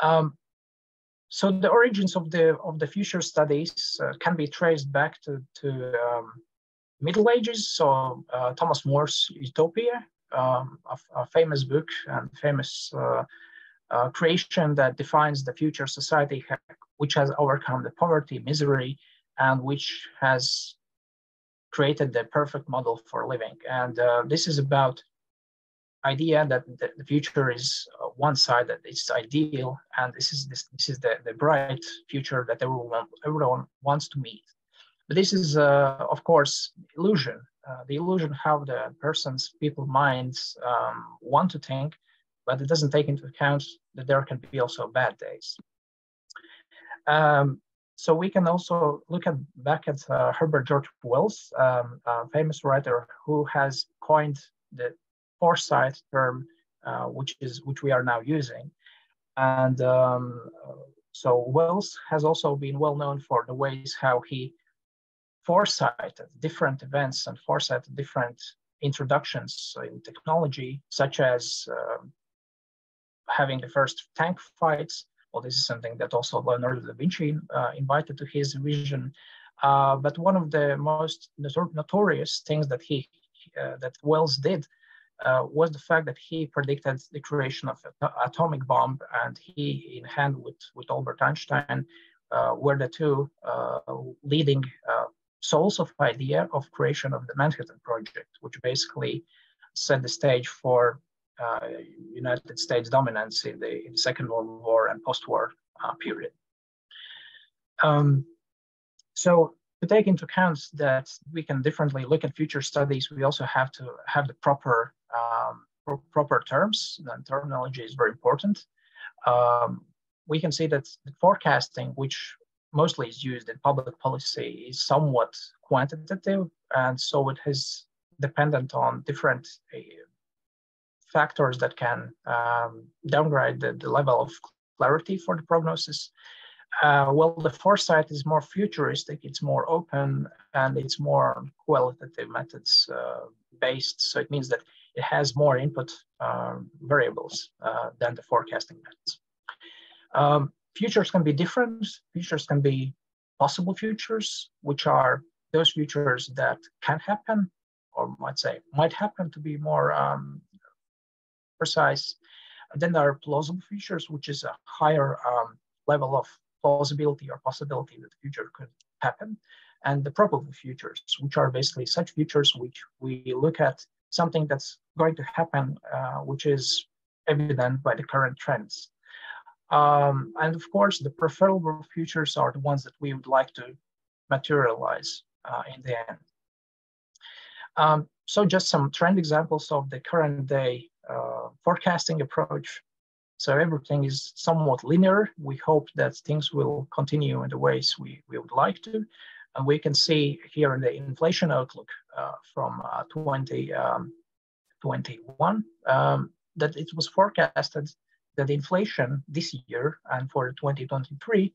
Um, so the origins of the of the future studies uh, can be traced back to to um, Middle Ages. So uh, Thomas More's Utopia, um, a, a, famous book and famous uh, uh, creation that defines the future society, which has overcome the poverty, misery, and which has created the perfect model for living. And uh, this is about idea that the, future is uh, one side that it's ideal and this is this, this is the, the bright future that everyone everyone wants to meet. But this is uh, of course illusion uh, the illusion how the person's people minds um, want to think but it doesn't take into account that there can be also bad days um, so we can also look at back at uh, Herbert George Wells, um, a famous writer who has coined the foresight term, uh, which is which we are now using. And um, so Wells has also been well known for the ways how he foresighted different events and foresighted different introductions in technology, such as uh, having the first tank fights. Well, this is something that also Leonardo da Vinci uh, invited to his vision. Uh, but one of the most notorious things that he uh, that Wells did uh, was the fact that he predicted the creation of an atomic bomb, and he, in hand with, with Albert Einstein, uh, were the two uh, leading souls of idea of creation of the Manhattan Project, which basically set the stage for uh, United States dominance in the, in the, Second World War and post-war uh, period. Um, so to take into account that we can differently look at future studies, we also have to have the proper um, pro proper terms. And terminology is very important. um, we can see that the forecasting, which mostly is used in public policy, is somewhat quantitative, and so it is dependent on different uh, factors that can um, downgrade the, the, level of clarity for the prognosis. Uh, well, the foresight is more futuristic, it's more open, and it's more qualitative methods uh, based. So it means that it has more input uh, variables uh, than the forecasting methods. Um, futures can be different. Futures can be possible futures, which are those futures that can happen, or might say might happen to be more um, precise. And then there are plausible futures, which is a higher um, level of plausibility or possibility that the future could happen. And the probable futures, which are basically such futures which we look at something that's going to happen, uh, which is evident by the current trends. Um, and of course, the preferable futures are the ones that we would like to materialize uh, in the end. Um, so just some trend examples of the current day uh, forecasting approach. So everything is somewhat linear. We hope that things will continue in the ways we, we would like to. And we can see here in the inflation outlook uh, from uh, 2021 um, um, that it was forecasted that inflation this year and for 2023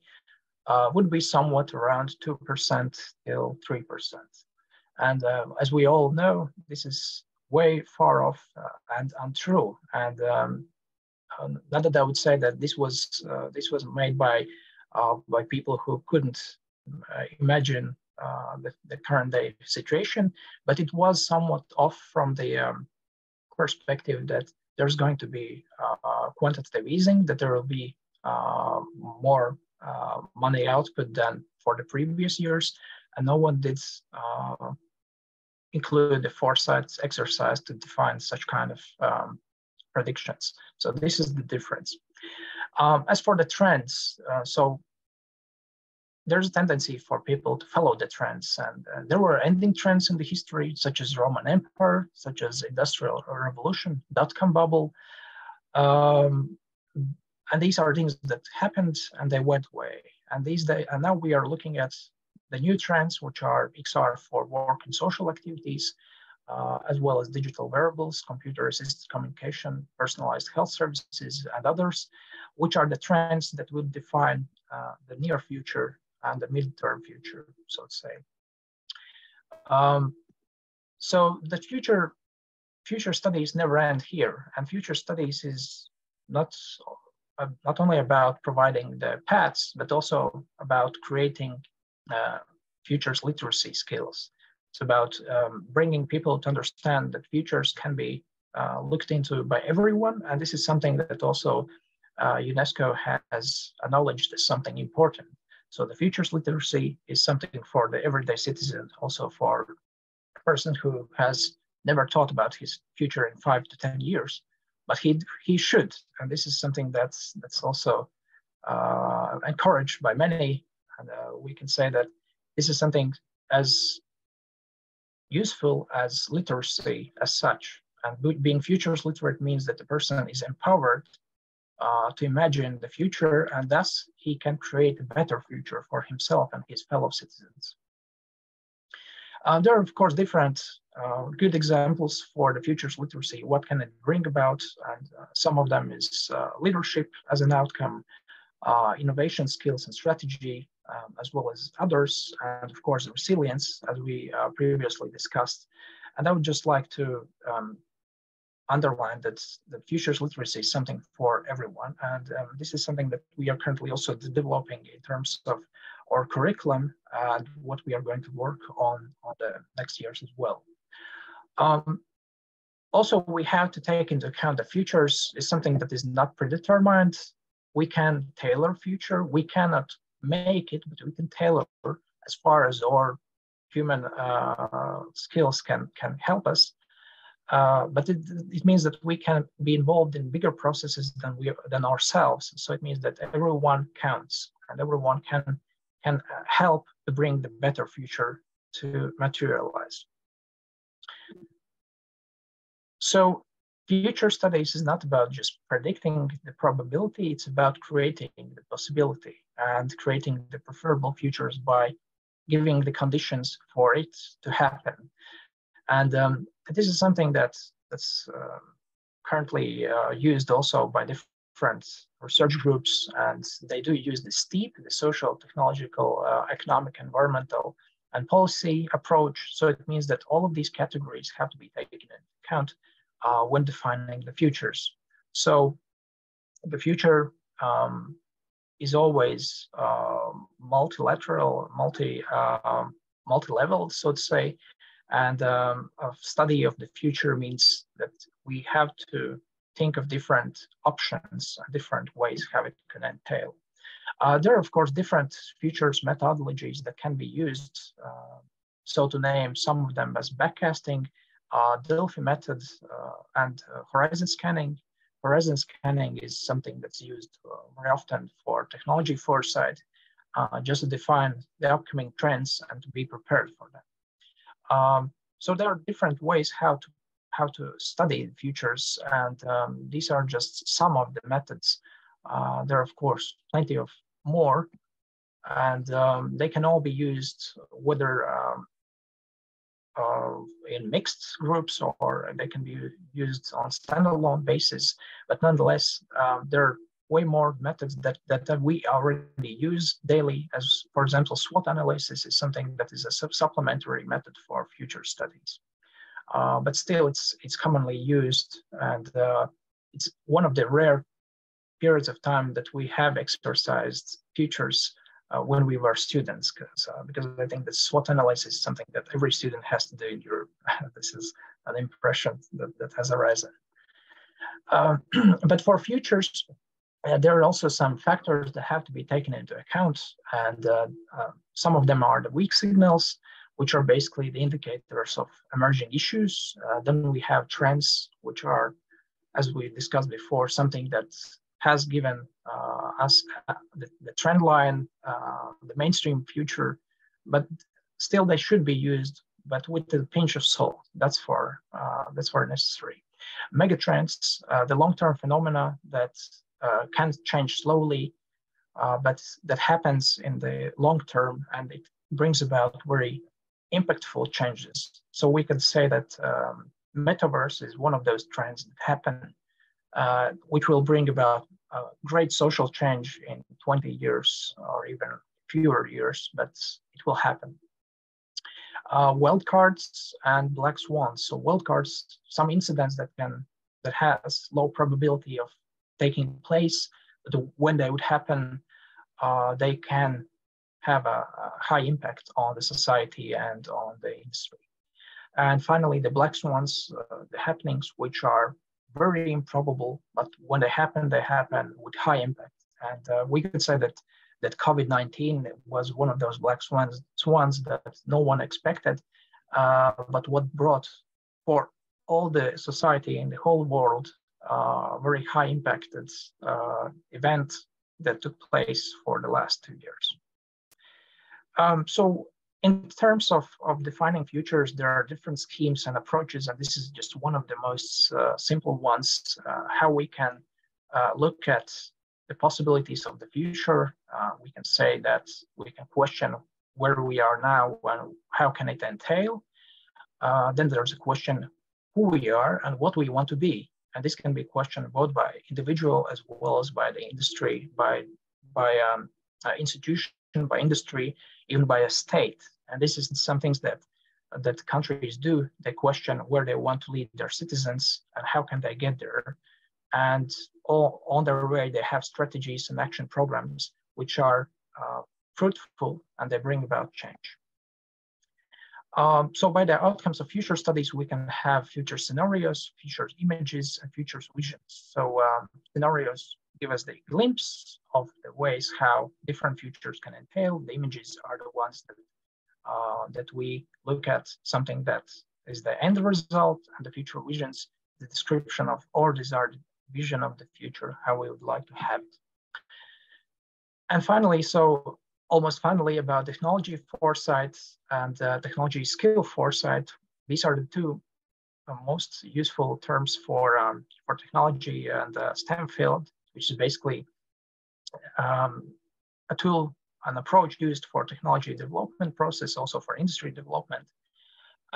uh, would be somewhat around 2% till 3%. And uh, as we all know, this is way far off uh, and untrue. And um, not that I would say that this was uh, this was made by uh, by people who couldn't uh, imagine the, the, current day situation, but it was somewhat off from the um, perspective that there's going to be uh, quantitative easing, that there will be uh, more uh, money output than for the previous years, and no one did uh, include the foresight exercise to define such kind of um, predictions. So this is the difference. Um, as for the trends, uh, so there's a tendency for people to follow the trends. And uh, there were ending trends in the history, such as Roman Empire, such as Industrial Revolution, dot-com bubble. Um, and these are things that happened and they went away. And these days, and now we are looking at the new trends, which are XR for work and social activities, uh, as well as digital wearables, computer-assisted communication, personalized health services, and others, which are the trends that will define uh, the near future and the midterm future, so to say. Um, so the future future studies never end here, and future studies is not uh, not only about providing the paths, but also about creating uh, futures literacy skills. It's about um, bringing people to understand that futures can be uh, looked into by everyone, and this is something that also uh, UNESCO has acknowledged as something important. So the futures literacy is something for the everyday citizen, also for a person who has never thought about his future in five to 10 years, but he, he should. And this is something that's, that's also uh, encouraged by many. And uh, we can say that this is something as useful as literacy as such. And being futures literate means that the person is empowered uh, to imagine the future, and thus he can create a better future for himself and his fellow citizens. Uh, there are, of course, different uh, good examples for the futures literacy. What can it bring about? And uh, some of them is uh, leadership as an outcome, innovation skills and strategy, um, as well as others, and of course, resilience, as we previously discussed. And I would just like to um, underline that the futures literacy is something for everyone. And um, this is something that we are currently also developing in terms of our curriculum and what we are going to work on on the next years as well. Um, also, we have to take into account that futures is something that is not predetermined. We can tailor future. We cannot make it, but we can tailor as far as our human uh, skills can, can help us. Uh, but it, it means that we can be involved in bigger processes than we than ourselves. So it means that everyone counts and everyone can can uh, help to bring the better future to materialize. So future studies is not about just predicting the probability, it's about creating the possibility and creating the preferable futures by giving the conditions for it to happen. And um, this is something that, that's uh, currently uh, used also by different research groups, and they do use the STEEP, the social, technological, uh, economic, environmental, and policy approach. So it means that all of these categories have to be taken into account uh, when defining the futures. So the future um, is always uh, multilateral, multi uh, multi-level, so to say, and um, a study of the future means that we have to think of different options, different ways how it can entail. Uh, there are, of course, different futures methodologies that can be used. Uh, so to name some of them as backcasting, uh, Delphi methods, uh, and uh, horizon scanning. Horizon scanning is something that's used uh, very often for technology foresight, just to define the upcoming trends and to be prepared for them. Um, so there are different ways how to how to study futures, and um, these are just some of the methods. Uh, there are, of course, plenty of more, and um, they can all be used whether um, uh, in mixed groups or they can be used on standalone basis. But nonetheless, uh, there are way more methods that, that, that we already use daily. As for example, SWOT analysis is something that is a supplementary method for future studies. Uh, but still, it's it's commonly used, and uh, it's one of the rare periods of time that we have exercised futures uh, when we were students, because uh, because I think that SWOT analysis is something that every student has to do in Europe. *laughs* this is an impression that, that has arisen. Uh, *clears throat* but for futures, uh, there are also some factors that have to be taken into account, and uh, uh, some of them are the weak signals, which are basically the indicators of emerging issues. Uh, then we have trends, which are, as we discussed before, something that has given uh, us uh, the, the, trend line, the mainstream future, but still they should be used, but with a pinch of salt. That's for that's for necessary. Megatrends, the long-term phenomena that can change slowly, uh, but that happens in the long term and it brings about very impactful changes. So we can say that um, metaverse is one of those trends that happen, uh, which will bring about great social change in 20 years or even fewer years, but it will happen. Uh, wildcards and black swans. So wildcards, some incidents that can that has low probability of taking place, when they would happen, uh, they can have a, a, high impact on the society and on the industry. And finally, the black swans, uh, the happenings which are very improbable, but when they happen, they happen with high impact. And uh, we could say that that COVID-19 was one of those black swans, swans that no one expected, uh, but what brought for all the society in the whole world uh, very high impacted uh, event that took place for the last two years. Um, so in terms of, of defining futures, there are different schemes and approaches, and this is just one of the most uh, simple ones, uh, how we can uh, look at the possibilities of the future. We can say that we can question where we are now and how can it entail. then there's a question who we are and what we want to be. And this can be questioned both by individual as well as by the industry, by, by um, uh, institution, by industry, even by a state. And this is some things that that countries do. They question where they want to lead their citizens and how can they get there. And all on their way, they have strategies and action programs which are uh, fruitful and they bring about change. Um, so by the outcomes of future studies, we can have future scenarios, future images, and future visions. So um, scenarios give us the glimpse of the ways how different futures can entail. The images are the ones that, uh, that we look at something that is the end result, and the future visions, the description of our desired vision of the future, how we would like to have it. And finally, so almost finally about technology foresight and uh, technology skill foresight. These are the two uh, most useful terms for um, for technology and uh, STEM field, which is basically um, a tool, an approach used for technology development process, also for industry development,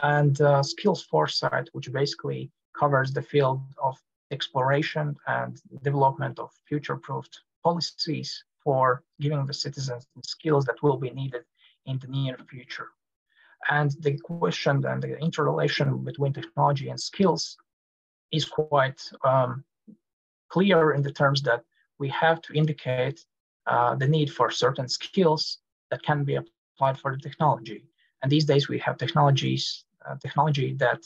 and uh, skills foresight, which basically covers the field of exploration and development of future-proofed policies for giving the citizens the skills that will be needed in the near future. And the question and the interrelation between technology and skills is quite um, clear in the terms that we have to indicate uh, the need for certain skills that can be applied for the technology. And these days we have technologies, uh, technology that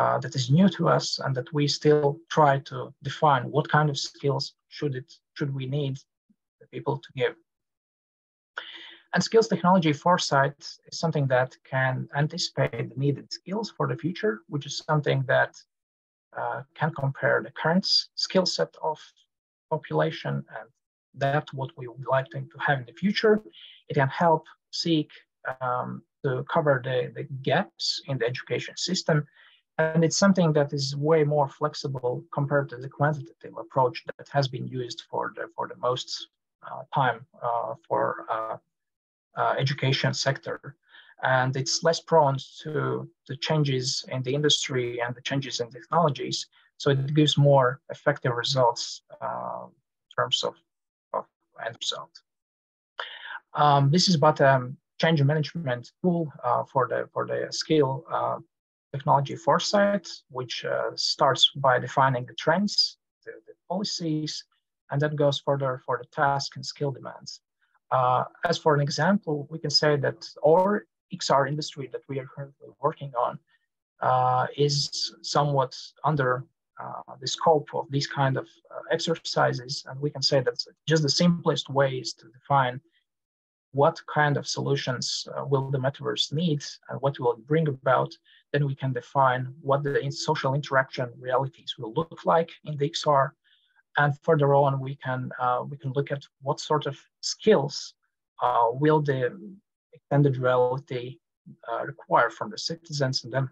uh, that is new to us and that we still try to define what kind of skills should it should we need people to give. And skills technology foresight is something that can anticipate the needed skills for the future, which is something that uh, can compare the current skill set of population and that what we would like to have in the future. It can help seek um, to cover the, the gaps in the education system. And it's something that is way more flexible compared to the quantitative approach that has been used for the, for the most time uh, for uh, uh, education sector. And it's less prone to the changes in the industry and the changes in technologies. So it gives more effective results uh, in terms of, of end result. Um, this is about um, change management tool uh, for the for the skill uh, technology foresight, which uh, starts by defining the trends, the, the, policies, and then goes further for the task and skill demands. Uh, as for an example, we can say that our XR industry that we are currently working on uh, is somewhat under uh, the scope of these kind of uh, exercises. And we can say that just the simplest way is to define what kind of solutions uh, will the metaverse need and what will it bring about. Then we can define what the social interaction realities will look like in the XR and further on, we can uh, we can look at what sort of skills uh, will the extended reality uh, require from the citizens, and then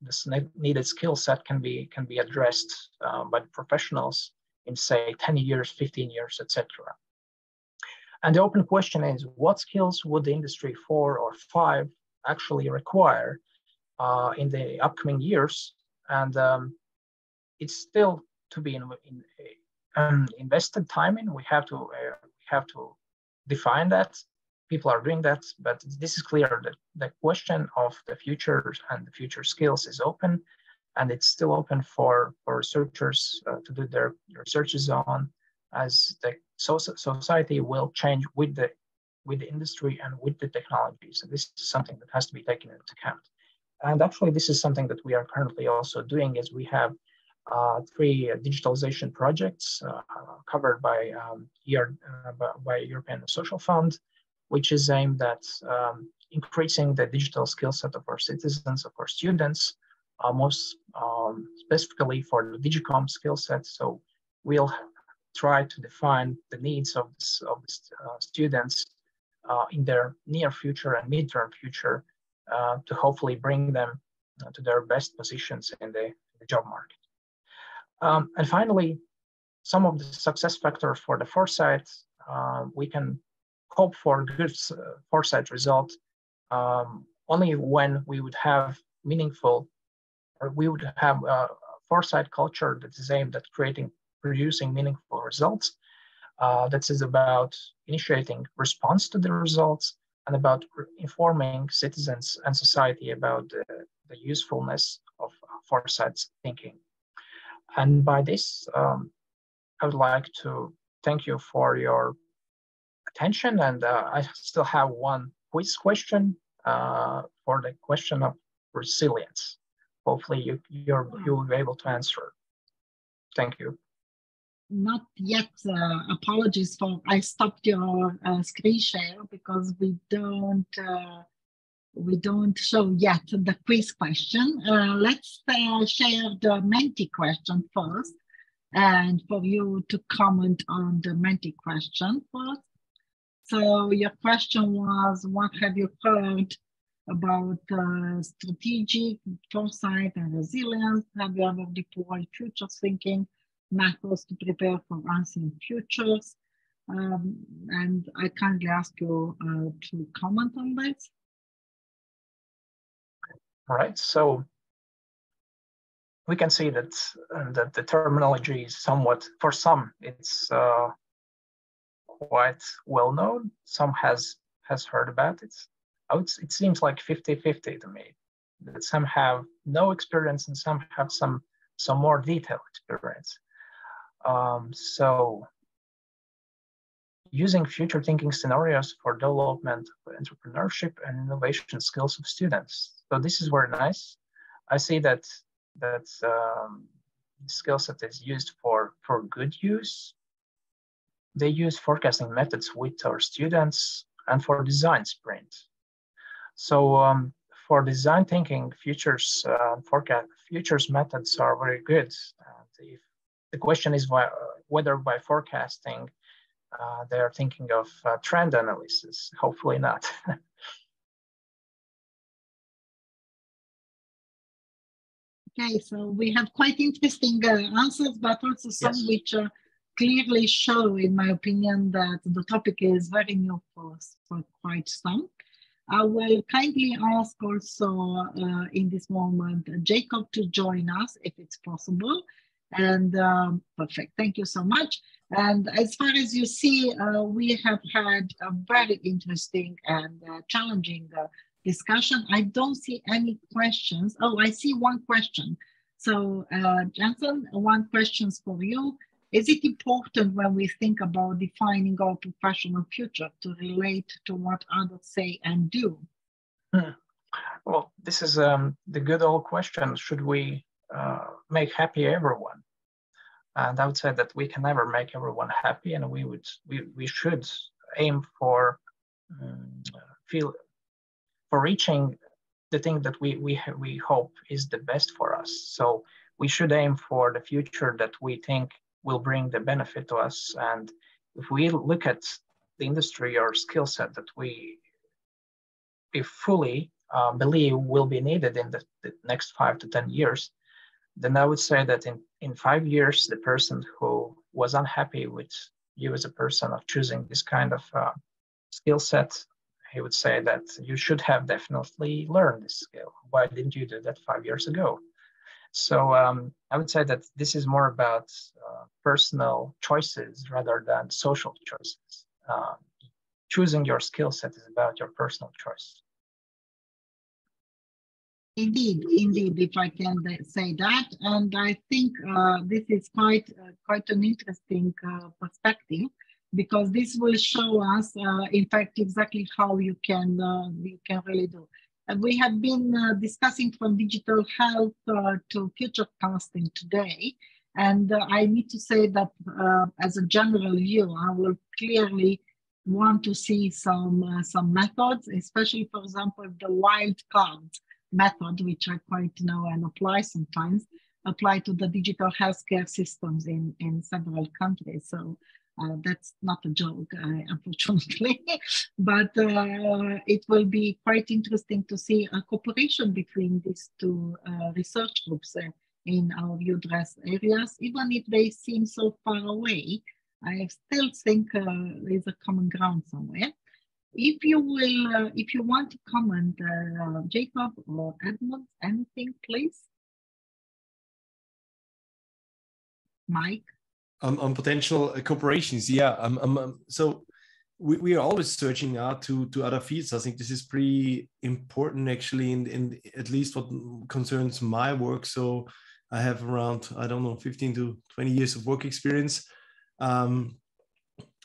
this needed skill set can be can be addressed uh, by professionals in say 10 years, 15 years, etc. And the open question is, what skills would the industry four or five actually require uh, in the upcoming years? And um, it's still to be in, in, um, invested time in. We have to uh, we have to define that. People are doing that, but this is clear that the question of the future and the future skills is open, and it's still open for for researchers uh, to do their researches on, as the society will change with the with the industry and with the technology. So this is something that has to be taken into account. And actually, this is something that we are currently also doing, as we have three digitalization projects uh, covered by um, ER, by European Social Fund, which is aimed at um, increasing the digital skill set of our citizens, of our students, uh, most um, specifically for the DigComp skill set. So we'll try to define the needs of, this, of the uh, students uh, in their near future and midterm future uh, to hopefully bring them to their best positions in the, in the job market. Um, and finally, some of the success factors for the foresight, uh, we can hope for good uh, foresight result um, only when we would have meaningful, or we would have a foresight culture that is aimed at creating, producing meaningful results. Uh, that is about initiating response to the results and about informing citizens and society about the, the usefulness of foresight thinking. And by this, um, I would like to thank you for your attention. And uh, I still have one quiz question uh, for the question of resilience. Hopefully you, you're, you will be able to answer. Thank you. Not yet. Uh, apologies for I stopped your uh, screen share because we don't uh, we don't show yet the quiz question. Uh, let's uh, share the Menti question first and for you to comment on the Menti question first. So your question was, what have you heard about uh, strategic foresight and resilience. Have you ever deployed future thinking methods to prepare for unseen futures? Um, and I kindly ask you uh, to comment on this. All right, so we can see that uh, that the terminology is somewhat, for some, it's uh, quite well known. Some has has heard about it. It seems like 50-50 to me. That some have no experience and some have some some more detailed experience. Um, so using future thinking scenarios for development of entrepreneurship and innovation skills of students. So this is very nice. I see that that um, skill set is used for for good use. They use forecasting methods with our students and for design sprint. So um, for design thinking, futures uh, forecast futures methods are very good. if the question is why, whether by forecasting uh, they are thinking of uh, trend analysis. Hopefully not. *laughs* okay, so we have quite interesting uh, answers, but also some yes. which uh, clearly show, in my opinion, that the topic is very new for, for quite some. I will kindly ask also uh, in this moment Jakob to join us if it's possible. And um, perfect, thank you so much. And as far as you see, uh, we have had a very interesting and uh, challenging uh, discussion. I don't see any questions. Oh, I see one question. So, uh, Jensen, one question for you. Is it important when we think about defining our professional future to relate to what others say and do? Hmm. Well, this is um, the good old question. Should we uh, make happy everyone? And I would say that we can never make everyone happy, and we would we, we should aim for um, feel for reaching the thing that we we we hope is the best for us. So we should aim for the future that we think will bring the benefit to us. And if we look at the industry or skill set that we we fully uh, believe will be needed in the, the next five to ten years, then I would say that in, in five years, the person who was unhappy with you as a person of choosing this kind of uh, skill set, he would say that you should have definitely learned this skill. Why didn't you do that five years ago? So um, I would say that this is more about uh, personal choices rather than social choices. Uh, choosing your skill set is about your personal choice. Indeed, indeed, if I can say that, and I think uh, this is quite uh, quite an interesting uh, perspective because this will show us, uh, in fact, exactly how you can uh, you can really do. And we have been uh, discussing from digital health to future casting today, and I need to say that as a general view, I will clearly want to see some some methods, especially, for example, the wild cards method, which I quite know and apply sometimes, apply to the digital healthcare systems in, in several countries. So uh, that's not a joke, uh, *laughs* unfortunately, but uh, it will be quite interesting to see a cooperation between these two uh, research groups uh, in our UDRES areas, even if they seem so far away. I still think uh, there's a common ground somewhere. If you will, uh, if you want to comment, uh, Jakob or Edmund, anything, please. Mike. Um, on potential uh, corporations, yeah. Um, um, um, so we, we are always searching out to to other fields. I think this is pretty important, actually, in in at least what concerns my work. So I have around I don't know 15 to 20 years of work experience. Um,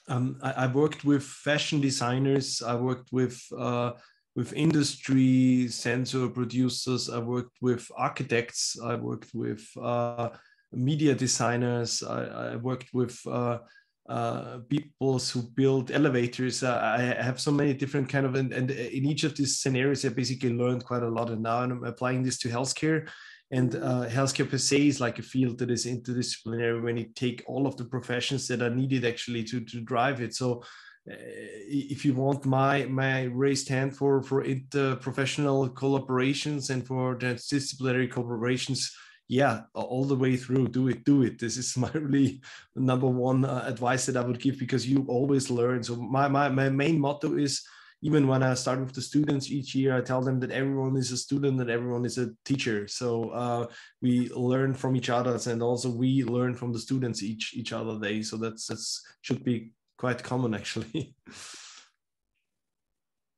um, I, I, worked with fashion designers. I worked with uh, with industry sensor producers. I worked with architects. I worked with uh, media designers. I, I worked with uh, uh, people who build elevators. I have so many different kind of, and, and in each of these scenarios, I basically learned quite a lot. And now I'm applying this to healthcare. And uh, healthcare per se is like a field that is interdisciplinary when you take all of the professions that are needed actually to, to drive it. So if you want my my raised hand for for interprofessional collaborations and for transdisciplinary collaborations yeah all the way through do it do it this is *laughs* my really number one uh, advice that i would give because you always learn so my, my my main motto is even when i start with the students each year i tell them that everyone is a student and everyone is a teacher so uh, we learn from each other and also we learn from the students each each other day so that's that's should be quite common actually *laughs*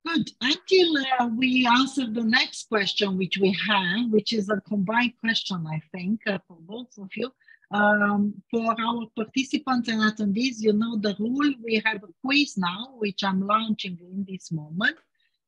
Good. Until uh, we answer the next question, which we have, which is a combined question, I think, uh, for both of you. Um, for our participants and attendees, you know the rule. We have a quiz now, which I'm launching in this moment.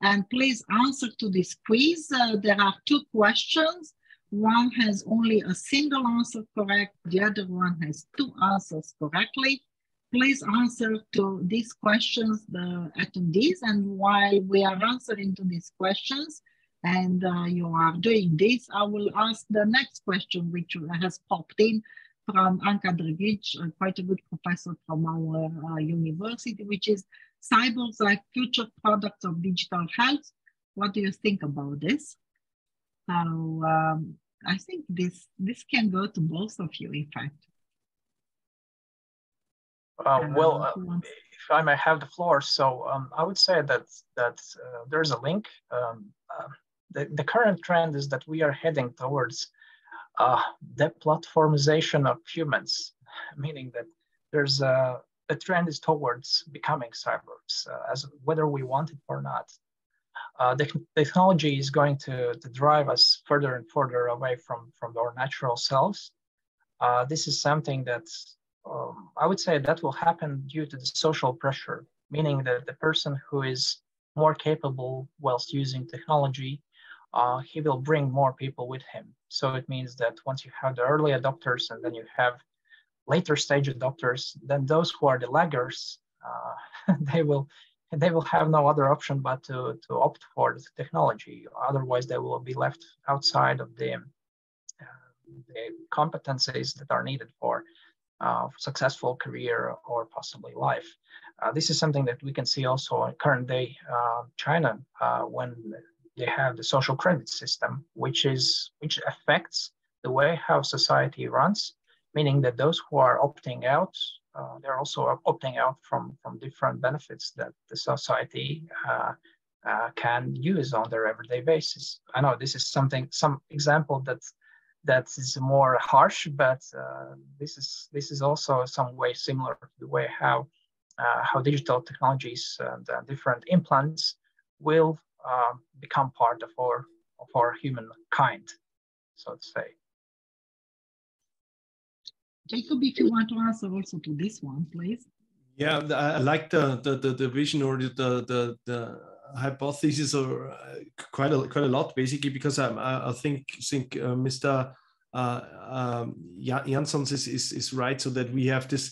And please answer to this quiz. Uh, there are two questions. One has only a single answer correct. The other one has two answers correctly please answer to these questions, the attendees. And while we are answering to these questions, and uh, you are doing this, I will ask the next question, which has popped in from Anka Dragic, uh, quite a good professor from our uh, university, which is cyborgs like future products of digital health. What do you think about this? So um, I think this this can go to both of you, in fact. Um, well, uh, if I may have the floor, so um, I would say that that uh, there's a link. Um, uh, the, the current trend is that we are heading towards uh, deplatformization of humans, *laughs* meaning that there's a, a trend is towards becoming cyborgs, uh, as whether we want it or not. Uh, the technology is going to, to drive us further and further away from, from our natural selves. Uh, this is something that um, I would say that will happen due to the social pressure, meaning that the person who is more capable whilst using technology, uh, he will bring more people with him. So it means that once you have the early adopters and then you have later stage adopters, then those who are the laggers, uh, *laughs* they will they will have no other option but to, to opt for the technology. Otherwise, they will be left outside of the, uh, the competencies that are needed for uh, successful career or possibly life. Uh, this is something that we can see also in current day uh, China uh, when they have the social credit system, which is which affects the way how society runs, meaning that those who are opting out, uh, they're also opting out from from different benefits that the society uh, can use on their everyday basis. I know this is something some example that that is more harsh, but uh, this is this is also some way similar to the way how uh, how digital technologies and uh, different implants will uh, become part of our of our human kind, so to say. Jakob, if you want to answer also to this one, please. Yeah, I like the the the, the vision or the the the hypothesis or uh, quite a quite a lot basically because I I think think uh, Mr. Uh, um, Jansons is, is is right so that we have this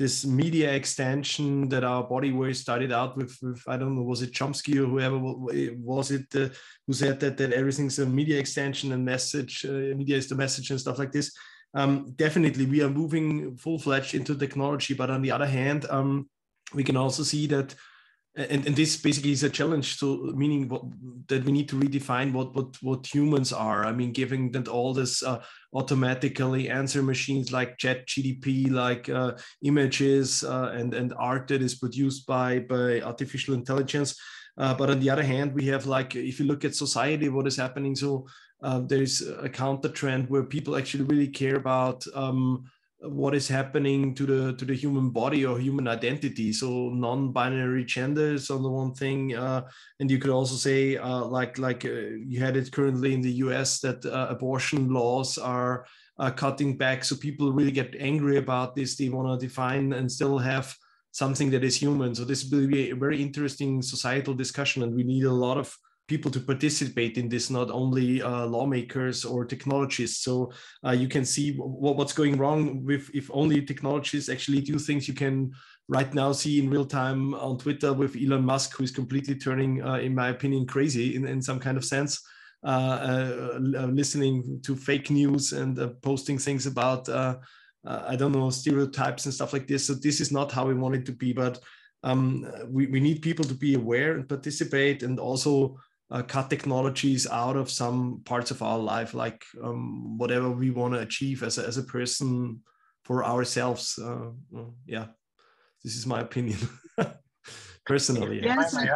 this media extension that our body were started out with, with I don't know was it Chomsky or whoever was it uh, who said that that everything's a media extension and message uh, media is the message and stuff like this. Um, definitely, we are moving full fledged into technology, but on the other hand, um, we can also see that and, and this basically is a challenge. So meaning what, that we need to redefine what what what humans are. I mean giving that all this uh, automatically answer machines like ChatGPT like uh, images uh, and and art that is produced by by artificial intelligence uh, but on the other hand we have like if you look at society what is happening so uh, there's a counter trend where people actually really care about um, what is happening to the to the human body or human identity. So non-binary gender is on the one thing uh, and you could also say uh, like like uh, you had it currently in the us that uh, abortion laws are cutting back. So people really get angry about this. They want to define and still have something that is human. So this will be a very interesting societal discussion and we need a lot of people to participate in this, not only uh, lawmakers or technologists. So uh, you can see what's going wrong with if only technologists actually do things you can right now see in real time on Twitter with Elon Musk, who is completely turning, uh, in my opinion, crazy in, in some kind of sense. Uh, uh, uh, listening to fake news and posting things about I don't know stereotypes and stuff like this. So this is not how we want it to be, but um, we, we need people to be aware and participate and also uh, cut technologies out of some parts of our life, like um, whatever we want to achieve as a, as a person for ourselves. Uh, yeah, this is my opinion *laughs* personally. Yes, I,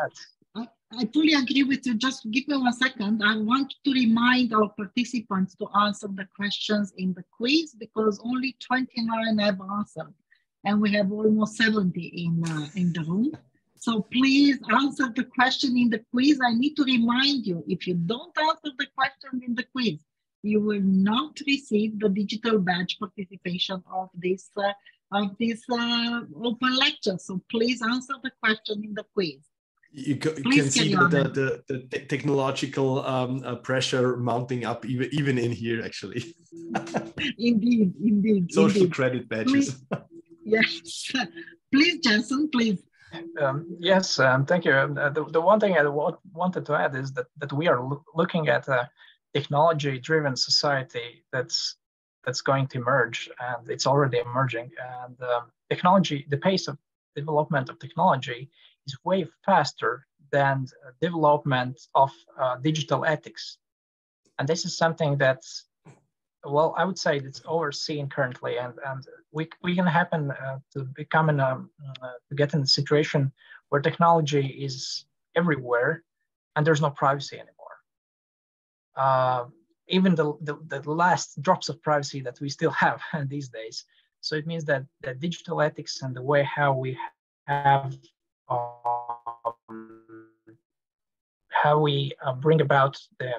I, I fully agree with you. Just give me one second. I want to remind our participants to answer the questions in the quiz because only 29 have answered and we have almost 70 in, uh, in the room. So please answer the question in the quiz. I need to remind you, if you don't answer the question in the quiz, you will not receive the digital badge participation of this uh, of this uh, open lecture. So please answer the question in the quiz. You, can see the, the, the, the, technological um, uh, pressure mounting up even, even in here, actually. *laughs* indeed, indeed. Social indeed. credit badges. Please, *laughs* yes. please, Jensen, please. Um, yes, um, thank you. Uh, the, the one thing I wanted to add is that, that we are lo looking at a technology-driven society that's that's going to emerge, and it's already emerging. And um, technology, the pace of development of technology is way faster than development of uh, digital ethics. And this is something that's well, I would say it's overseen currently, and and we we can happen uh, to become in a uh, to get in a situation where technology is everywhere, and there's no privacy anymore. Uh, even the, the, the last drops of privacy that we still have *laughs* these days. So it means that the digital ethics and the way how we have um, how we uh, bring about the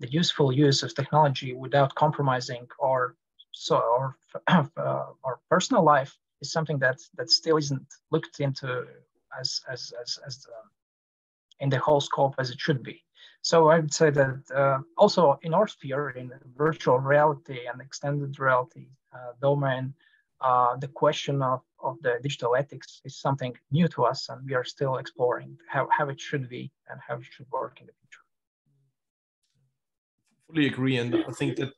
the useful use of technology without compromising our so our *clears throat* uh, our personal life is something that that still isn't looked into as as as, as uh, in the whole scope as it should be. So I would say that uh, also in our sphere, in virtual reality and extended reality uh, domain, uh, the question of, of the digital ethics is something new to us, and we are still exploring how, how it should be and how it should work in the future fully agree, and I think that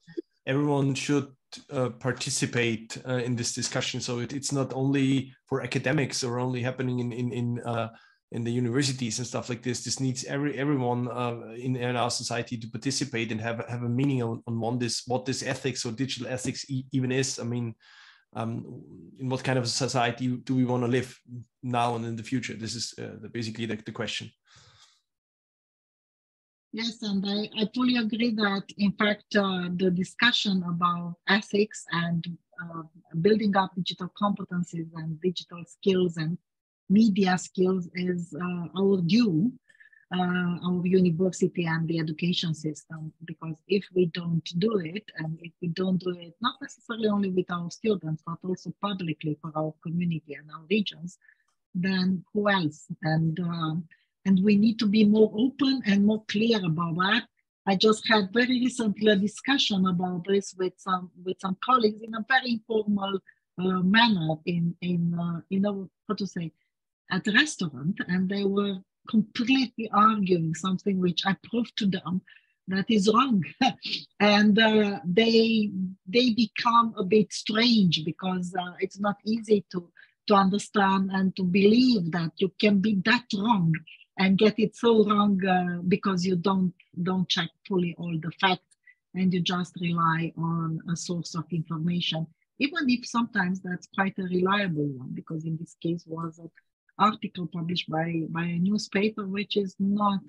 everyone should uh, participate uh, in this discussion. So it, it's not only for academics or only happening in in in, uh, in the universities and stuff like this. This needs every everyone uh, in, in, our society to participate and have have a meaning on, on this what this ethics or digital ethics e even is. I mean. Um, in what kind of society do we want to live now and in the future? This is uh, basically the, the question. Yes, and I, I fully agree that, in fact, uh, the discussion about ethics and uh, building up digital competencies and digital skills and media skills is uh, our due, uh, our university and the education system. Because if we don't do it, and if we don't do it not necessarily only with our students, but also publicly for our community and our regions, then who else? And um, and we need to be more open and more clear about that. I just had very recently a discussion about this with some with some colleagues in a very informal uh, manner in in uh, in a how to say at a restaurant, and they were completely arguing something which I proved to them that is wrong, *laughs* and uh, they they become a bit strange because uh, it's not easy to to understand and to believe that you can be that wrong and get it so wrong uh, because you don't don't check fully all the facts and you just rely on a source of information even if sometimes that's quite a reliable one because in this case was an article published by by a newspaper which is not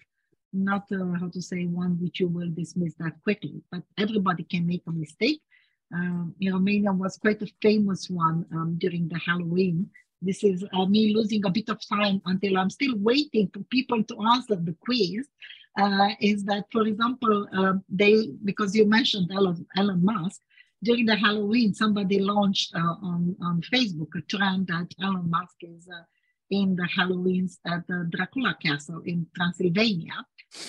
not uh, how to say one which you will dismiss that quickly but everybody can make a mistake. Um, in romania was quite a famous one um, during the halloween this is uh, me losing a bit of time until I'm still waiting for people to answer the quiz. Uh, is that, for example, uh, they because you mentioned Elon, Elon Musk during the Halloween, somebody launched uh, on on Facebook a trend that Elon Musk is uh, in the Halloweens at the Dracula Castle in Transylvania.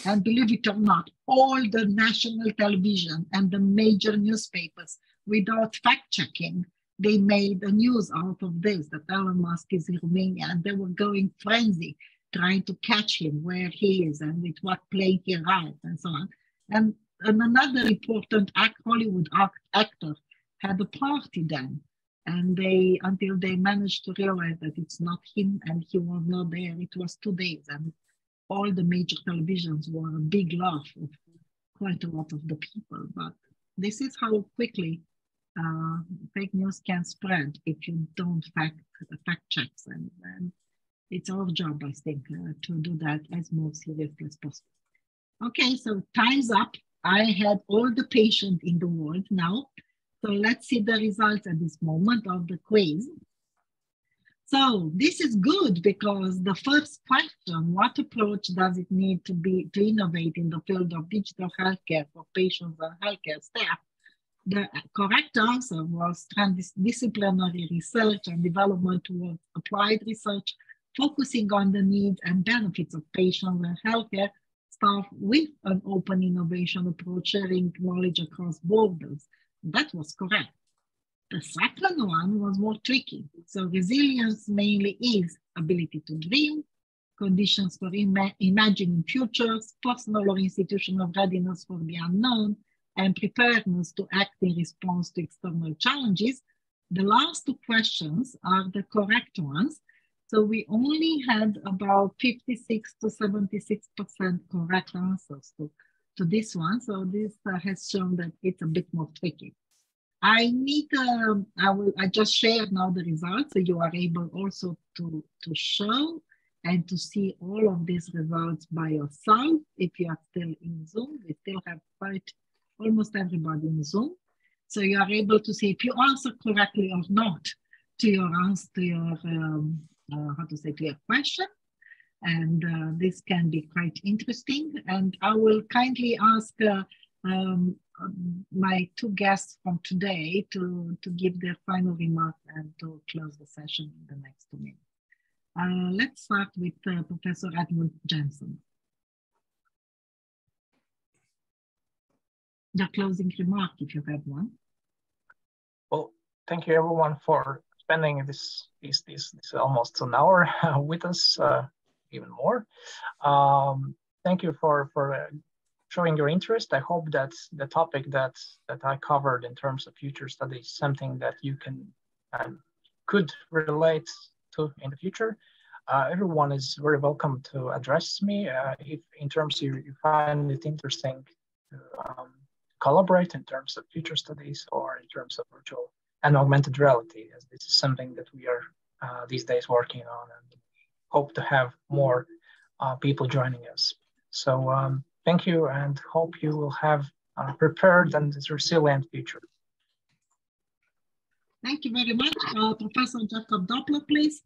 And believe it or not, all the national television and the major newspapers, without fact checking, they made a news out of this that Elon Musk is in Romania and they were going frenzy trying to catch him where he is and with what plane he arrived and so on. And, and another important act, Hollywood act, actor had a party then. And they, until they managed to realize that it's not him and he was not there, it was two days. And all the major televisions were a big laugh of quite a lot of the people. But this is how quickly uh, fake news can spread if you don't fact fact checks, and, and it's our job, I think, uh, to do that as more seriously as possible. Okay, so time's up. I had all the patients in the world now. So let's see the results at this moment of the quiz. So this is good because the first question, what approach does it need to be to innovate in the field of digital healthcare for patients and healthcare staff? The correct answer was transdisciplinary research and development towards applied research, focusing on the needs and benefits of patients and healthcare staff with an open innovation approach, sharing knowledge across borders. That was correct. The second one was more tricky. So resilience mainly is ability to dream, conditions for ima imagining futures, personal or institutional readiness for the unknown, and preparedness to act in response to external challenges. The last two questions are the correct ones. So we only had about 56 to 76% correct answers to, to this one. So this uh, has shown that it's a bit more tricky. I need, uh, I will, I just shared now the results so you are able also to, to show and to see all of these results by yourself. If you are still in Zoom, we still have quite almost everybody in Zoom. So you are able to see if you answer correctly or not to your answer, to your, um, uh, how to say, to your question. And uh, this can be quite interesting. And I will kindly ask uh, um, my two guests from today to, to give their final remarks and to close the session in the next two minutes. Uh, let's start with uh, Professor Edmund Jensen. The closing remark, if you have one. Well, thank you everyone for spending this this this, this almost an hour *laughs* with us, uh, even more. Um, thank you for for uh, showing your interest. I hope that the topic that that I covered in terms of future studies something that you can um, could relate to in the future. Uh, everyone is very welcome to address me uh, if in terms you, you find it interesting to um, collaborate in terms of future studies or in terms of virtual and augmented reality as this is something that we are uh, these days working on and hope to have more uh, people joining us. So um, Thank you and hope you will have a prepared and resilient future. Thank you very much. Uh, Professor Jakob Doppler, please.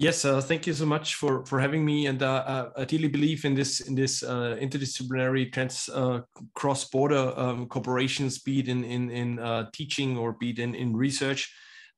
Yes, uh, thank you so much for for having me, and uh, uh I really believe in this in this uh, interdisciplinary trans uh, cross border um, cooperations, be it in in in teaching or be it in in research.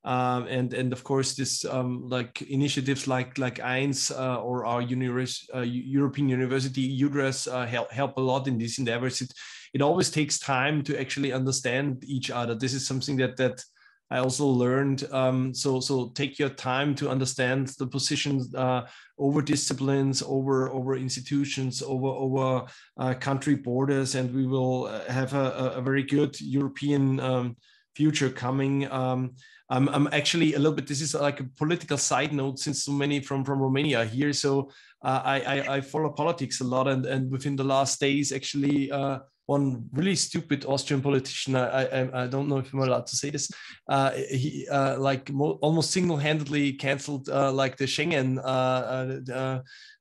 Um, and and of course this um, like initiatives like like EINS uh, or our uh, European University UDRES uh, help help a lot in these endeavors. It it always takes time to actually understand each other. This is something that that I also learned. Um, so so take your time to understand the positions uh, over disciplines, over over institutions, over over uh, country borders, and we will uh, have a, a very good European um, future coming. Um, I'm, I'm actually a little bit, this is like a political side note since so many from, from Romania here. So uh, I, I, I, follow politics a lot. And, and within the last days, actually, uh, one really stupid Austrian politician, I, I, I, don't know if I'm allowed to say this, uh, he uh, like almost single-handedly canceled uh, like the Schengen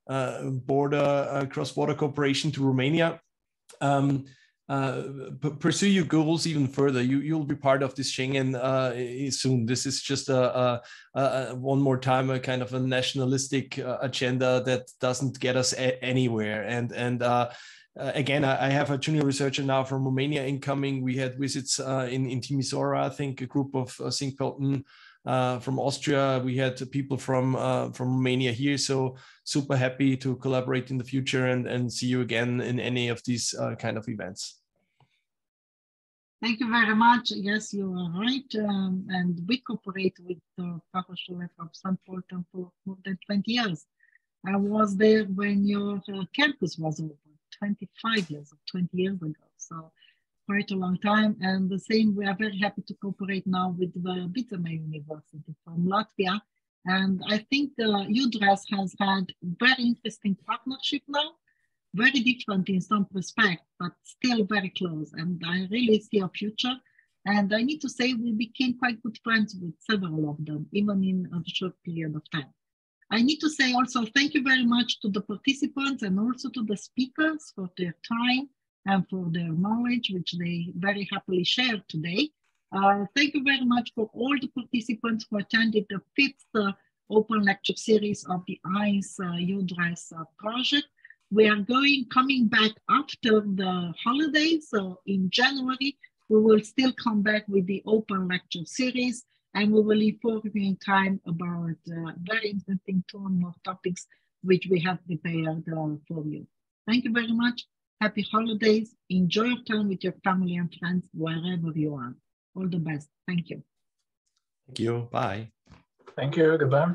uh, border, cross-border cooperation to Romania. Um, uh, pursue your goals even further. You you'll be part of this Schengen uh, soon. This is just a, a, a, one more time a kind of a nationalistic uh, agenda that doesn't get us anywhere. And and uh, uh, again, I, I, have a junior researcher now from Romania incoming. We had visits in in Timisoara, I think, a group of uh, St. Pölten. from Austria, we had people from from Romania here, so super happy to collaborate in the future and, and see you again in any of these kind of events. Thank you very much. Yes, you are right. Um, and we cooperate with the Fachhochschule of St. For more than 20 years. I was there when your uh, campus was open, 25 years or 20 years ago. So quite a long time. And the same, we are very happy to cooperate now with the Vidzeme University from Latvia. And I think the UDRES has had very interesting partnership now, very different in some respect, but still very close. And I really see a future. And I need to say we became quite good friends with several of them, even in a short period of time. I need to say also thank you very much to the participants and also to the speakers for their time and for their knowledge, which they very happily shared today. Uh, thank you very much for all the participants who attended the fifth uh, open lecture series of the EINS uh, UDRES uh, project. We are going, coming back after the holidays, so in January, we will still come back with the open lecture series and we will inform you in time about uh, very interesting two more topics which we have prepared uh, for you. Thank you very much. Happy holidays. Enjoy your time with your family and friends wherever you are. All the best. Thank you. Thank you. Bye. Thank you. Goodbye.